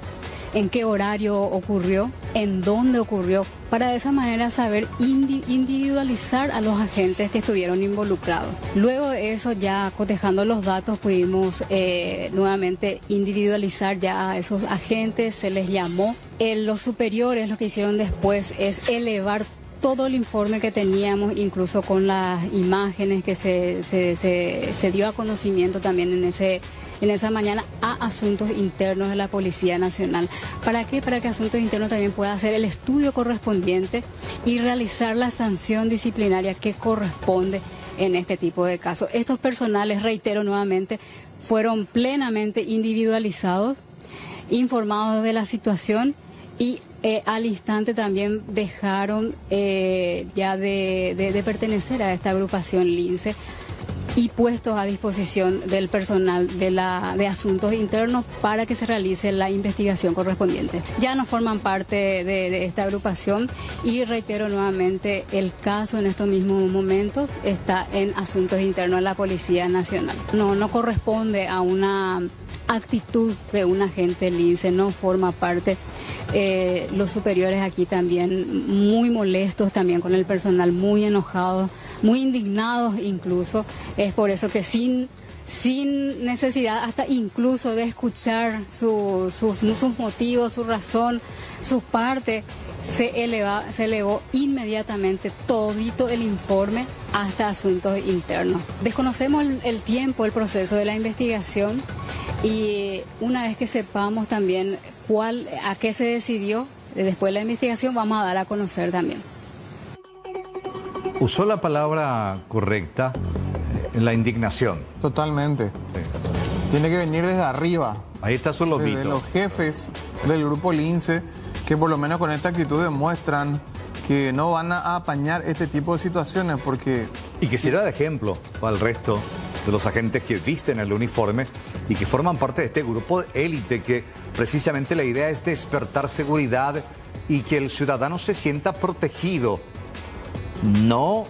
en qué horario ocurrió, en dónde ocurrió, para de esa manera saber indi- individualizar a los agentes que estuvieron involucrados. Luego de eso, ya cotejando los datos, pudimos eh, nuevamente individualizar ya a esos agentes, se les llamó. Eh, los superiores lo que hicieron después es elevar todo el informe que teníamos, incluso con las imágenes que se dio a conocimiento también en ese en esa mañana a Asuntos Internos de la Policía Nacional. ¿Para qué? Para que Asuntos Internos también pueda hacer el estudio correspondiente y realizar la sanción disciplinaria que corresponde en este tipo de casos. Estos personales, reitero nuevamente, fueron plenamente individualizados, informados de la situación y eh, al instante también dejaron eh, ya de, de- de pertenecer a esta agrupación LINCE y puestos a disposición del personal de, la, de asuntos internos para que se realice la investigación correspondiente. Ya no forman parte de, esta agrupación y reitero nuevamente, el caso en estos mismos momentos está en asuntos internos de la Policía Nacional. No, no corresponde a una actitud de un agente lince, no forma parte. Eh, los superiores aquí también muy molestos también con el personal, muy enojados, muy indignados incluso. Es por eso que sin, sin necesidad hasta incluso de escuchar su- sus, sus motivos, su razón, su parte, se, eleva, se elevó inmediatamente todito el informe hasta asuntos internos. Desconocemos el tiempo, el proceso de la investigación y una vez que sepamos también cuál, a qué se decidió, después de la investigación vamos a dar a conocer también. Usó la palabra correcta, eh, la indignación. Totalmente. Tiene que venir desde arriba. Ahí está su Desde lobito. los jefes del grupo Lince, que por lo menos con esta actitud demuestran que no van a apañar este tipo de situaciones porque Y que sirva de ejemplo para el resto de los agentes que visten el uniforme y que forman parte de este grupo élite que precisamente la idea es despertar seguridad y que el ciudadano se sienta protegido, no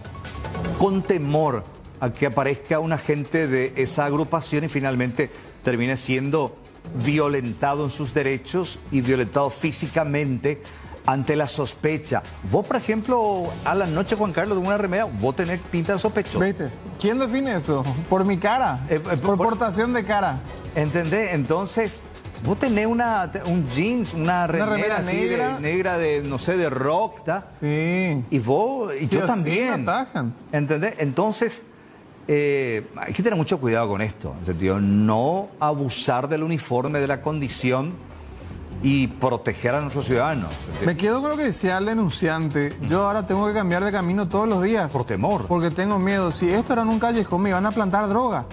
con temor a que aparezca un agente de esa agrupación y finalmente termine siendo violentado en sus derechos y violentado físicamente ante la sospecha. Vos, por ejemplo, a la noche, Juan Carlos, de una remera, vos tenés pinta de sospechoso. ¿Viste? ¿Quién define eso? Por mi cara. por, portación de cara. ¿Entendés? Entonces, vos tenés una, un jeans, una remera, remera así de- negra. negra de, no sé, de rock, ¿tá? Sí. Y vos, y Sí, yo también. me atajan. ¿Entendés? Entonces, eh, hay que tener mucho cuidado con esto. En sentido, no abusar del uniforme, de la condición y proteger a nuestros ciudadanos. Me quedo con lo que decía el denunciante. Yo ahora tengo que cambiar de camino todos los días. Por temor. Porque tengo miedo. Si esto era en un callejón, me iban a plantar droga.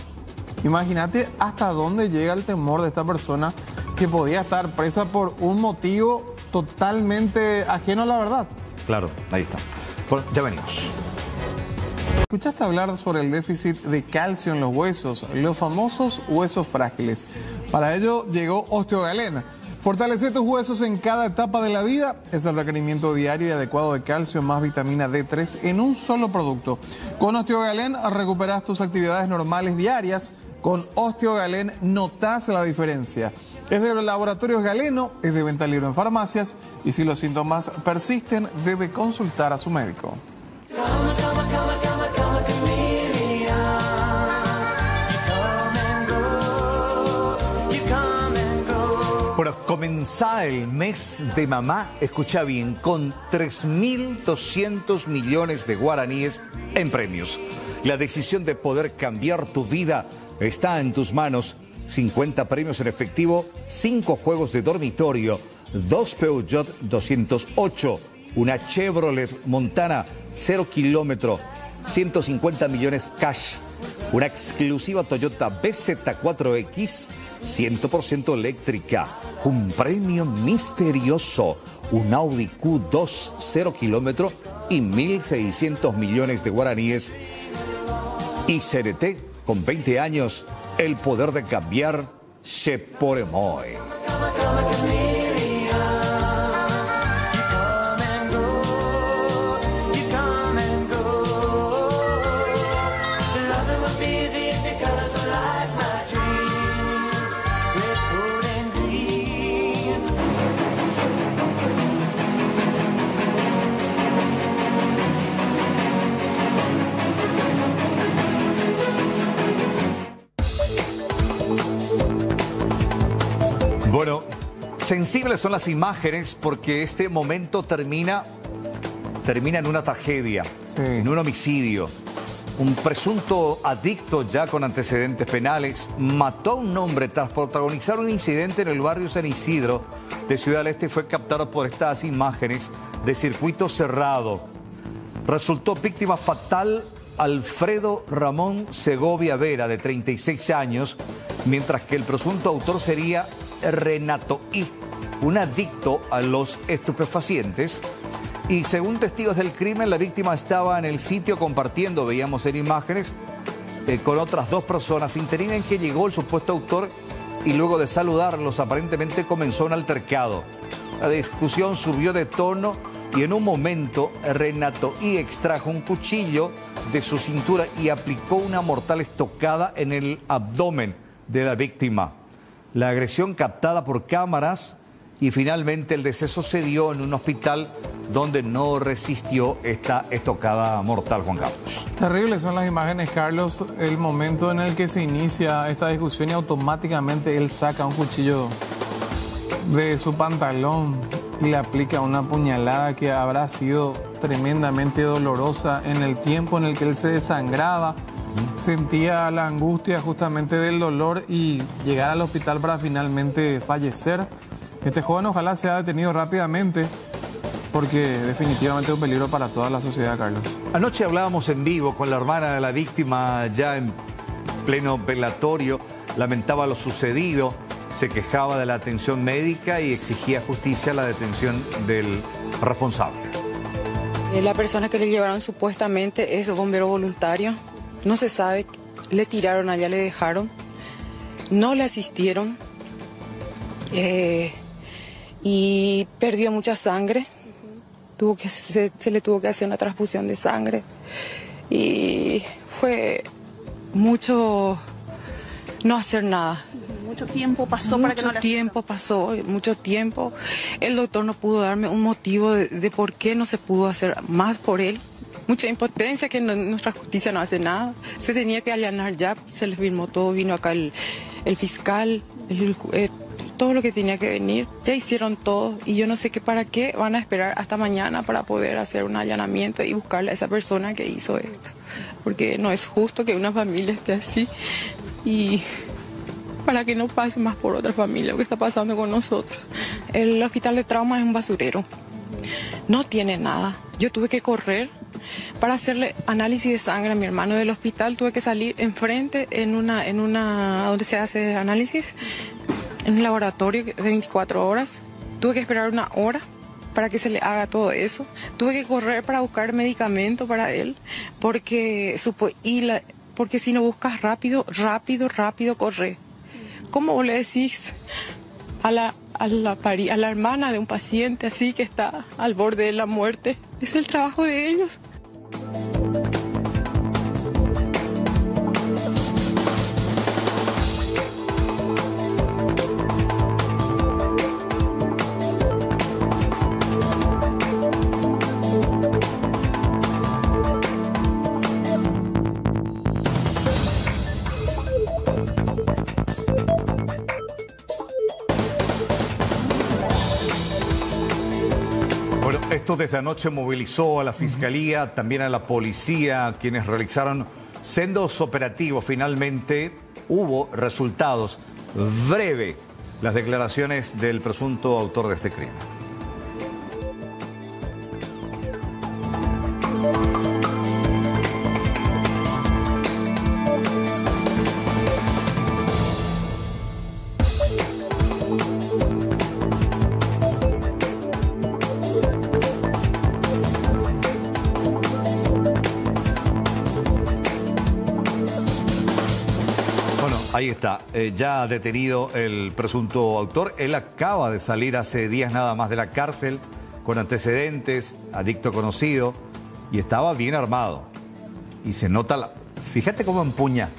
Imagínate hasta dónde llega el temor de esta persona que podía estar presa por un motivo totalmente ajeno a la verdad. Claro, ahí está. Bueno, ya venimos. Escuchaste hablar sobre el déficit de calcio en los huesos, los famosos huesos frágiles. Para ello llegó Osteogalena. Fortalecer tus huesos en cada etapa de la vida es el requerimiento diario y adecuado de calcio más vitamina D3 en un solo producto. Con Osteogalen recuperas tus actividades normales diarias. Con Osteogalen notas la diferencia. Es de Laboratorios Galeno, es de venta libre en farmacias y si los síntomas persisten debe consultar a su médico. Comenzá el mes de mamá, escucha bien, con 3.200 millones de guaraníes en premios. La decisión de poder cambiar tu vida está en tus manos. 50 premios en efectivo, 5 juegos de dormitorio, 2 Peugeot 208, una Chevrolet Montana 0 kilómetro, 150 millones cash, una exclusiva Toyota BZ4X 100% eléctrica, un premio misterioso, un Audi Q2 0 kilómetro y 1.600 millones de guaraníes. Y CRT, con 20 años, el poder de cambiar se sensibles son las imágenes porque este momento termina, termina en una tragedia, en un homicidio. Un presunto adicto ya con antecedentes penales mató a un hombre tras protagonizar un incidente en el barrio San Isidro de Ciudad del Este y fue captado por estas imágenes de circuito cerrado. Resultó víctima fatal Alfredo Ramón Segovia Vera, de 36 años, mientras que el presunto autor sería Renato I, un adicto a los estupefacientes. Y según testigos del crimen, la víctima estaba en el sitio compartiendo, veíamos en imágenes, eh, con otras dos personas. Interina en que llegó el supuesto autor y luego de saludarlos aparentemente comenzó un altercado. La discusión subió de tono y en un momento Renato I extrajo un cuchillo de su cintura y aplicó una mortal estocada en el abdomen de la víctima la agresión captada por cámaras y finalmente el deceso se dio en un hospital donde no resistió esta estocada mortal, Juan Carlos. Terribles son las imágenes, Carlos, el momento en el que se inicia esta discusión y automáticamente él saca un cuchillo de su pantalón y le aplica una puñalada que habrá sido tremendamente dolorosa en el tiempo en el que él se desangraba sentía la angustia justamente del dolor y llegar al hospital para finalmente fallecer. Este joven ojalá sea detenido rápidamente porque definitivamente es un peligro para toda la sociedad, Carlos. Anoche hablábamos en vivo con la hermana de la víctima ya en pleno velatorio, lamentaba lo sucedido, se quejaba de la atención médica y exigía justicia la detención del responsable. Eh, la persona que le llevaron supuestamente es bombero voluntario no se sabe, le tiraron allá, le dejaron, no le asistieron eh, y perdió mucha sangre. Tuvo que, se, le tuvo que hacer una transfusión de sangre y fue mucho no hacer nada. Mucho tiempo pasó para que no le tiempo pasó, mucho tiempo. El doctor no pudo darme un motivo de por qué no se pudo hacer más por él mucha impotencia que nuestra justicia no hace nada. Se tenía que allanar ya, se les firmó todo, vino acá el, fiscal, eh, todo lo que tenía que venir. Ya hicieron todo y yo no sé qué para qué van a esperar hasta mañana para poder hacer un allanamiento y buscarle a esa persona que hizo esto. Porque no es justo que una familia esté así y para que no pase más por otra familia lo que está pasando con nosotros. El hospital de trauma es un basurero. No tiene nada. Yo tuve que correr para hacerle análisis de sangre a mi hermano del hospital. Tuve que salir enfrente en una, en una, donde se hace análisis. En un laboratorio de 24 horas. Tuve que esperar una hora para que se le haga todo eso. Tuve que correr para buscar medicamento para él, porque, supo, y la, porque si no buscas rápido, rápido, rápido, corre. ¿Cómo le decís a la, a la, pari- a la hermana de un paciente así que está al borde de la muerte? Es el trabajo de ellos. Desde anoche movilizó a la Fiscalía, también a la policía, quienes realizaron sendos operativos. Finalmente hubo resultados. Breve las declaraciones del presunto autor de este crimen. Eh, ya detenido el presunto autor. Él acaba de salir hace días nada más de la cárcel con antecedentes, adicto conocido, y estaba bien armado. Y se nota la... Fíjate cómo empuña.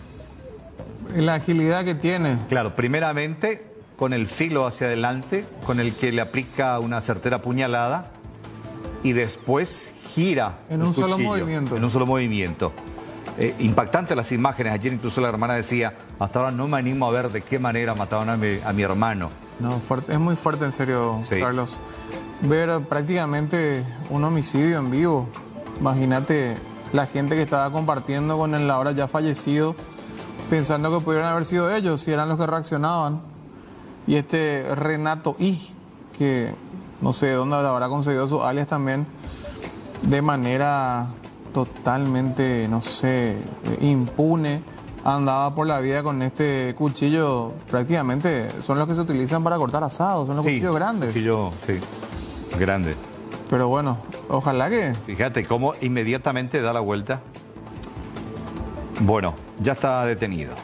La agilidad que tiene. Claro, primeramente con el filo hacia adelante, con el que le aplica una certera puñalada, y después gira. En un solo movimiento. En un solo movimiento. Eh, impactantes las imágenes. Ayer incluso la hermana decía, hasta ahora no me animo a ver de qué manera mataron a mi, a mi hermano. No, fuerte- es muy fuerte en serio, Sí. Carlos. Ver prácticamente un homicidio en vivo. Imagínate la gente que estaba compartiendo con el ahora ya fallecido, pensando que pudieran haber sido ellos, si eran los que reaccionaban. Y este Renato I, que no sé de dónde habrá conseguido su alias también, de manera totalmente, no sé, impune, andaba por la vida con este cuchillo, prácticamente son los que se utilizan para cortar asados, son los Sí, cuchillos grandes. Cuchillo, sí, grande. Pero bueno, ojalá que... Fíjate cómo inmediatamente da la vuelta. Bueno, ya está detenido.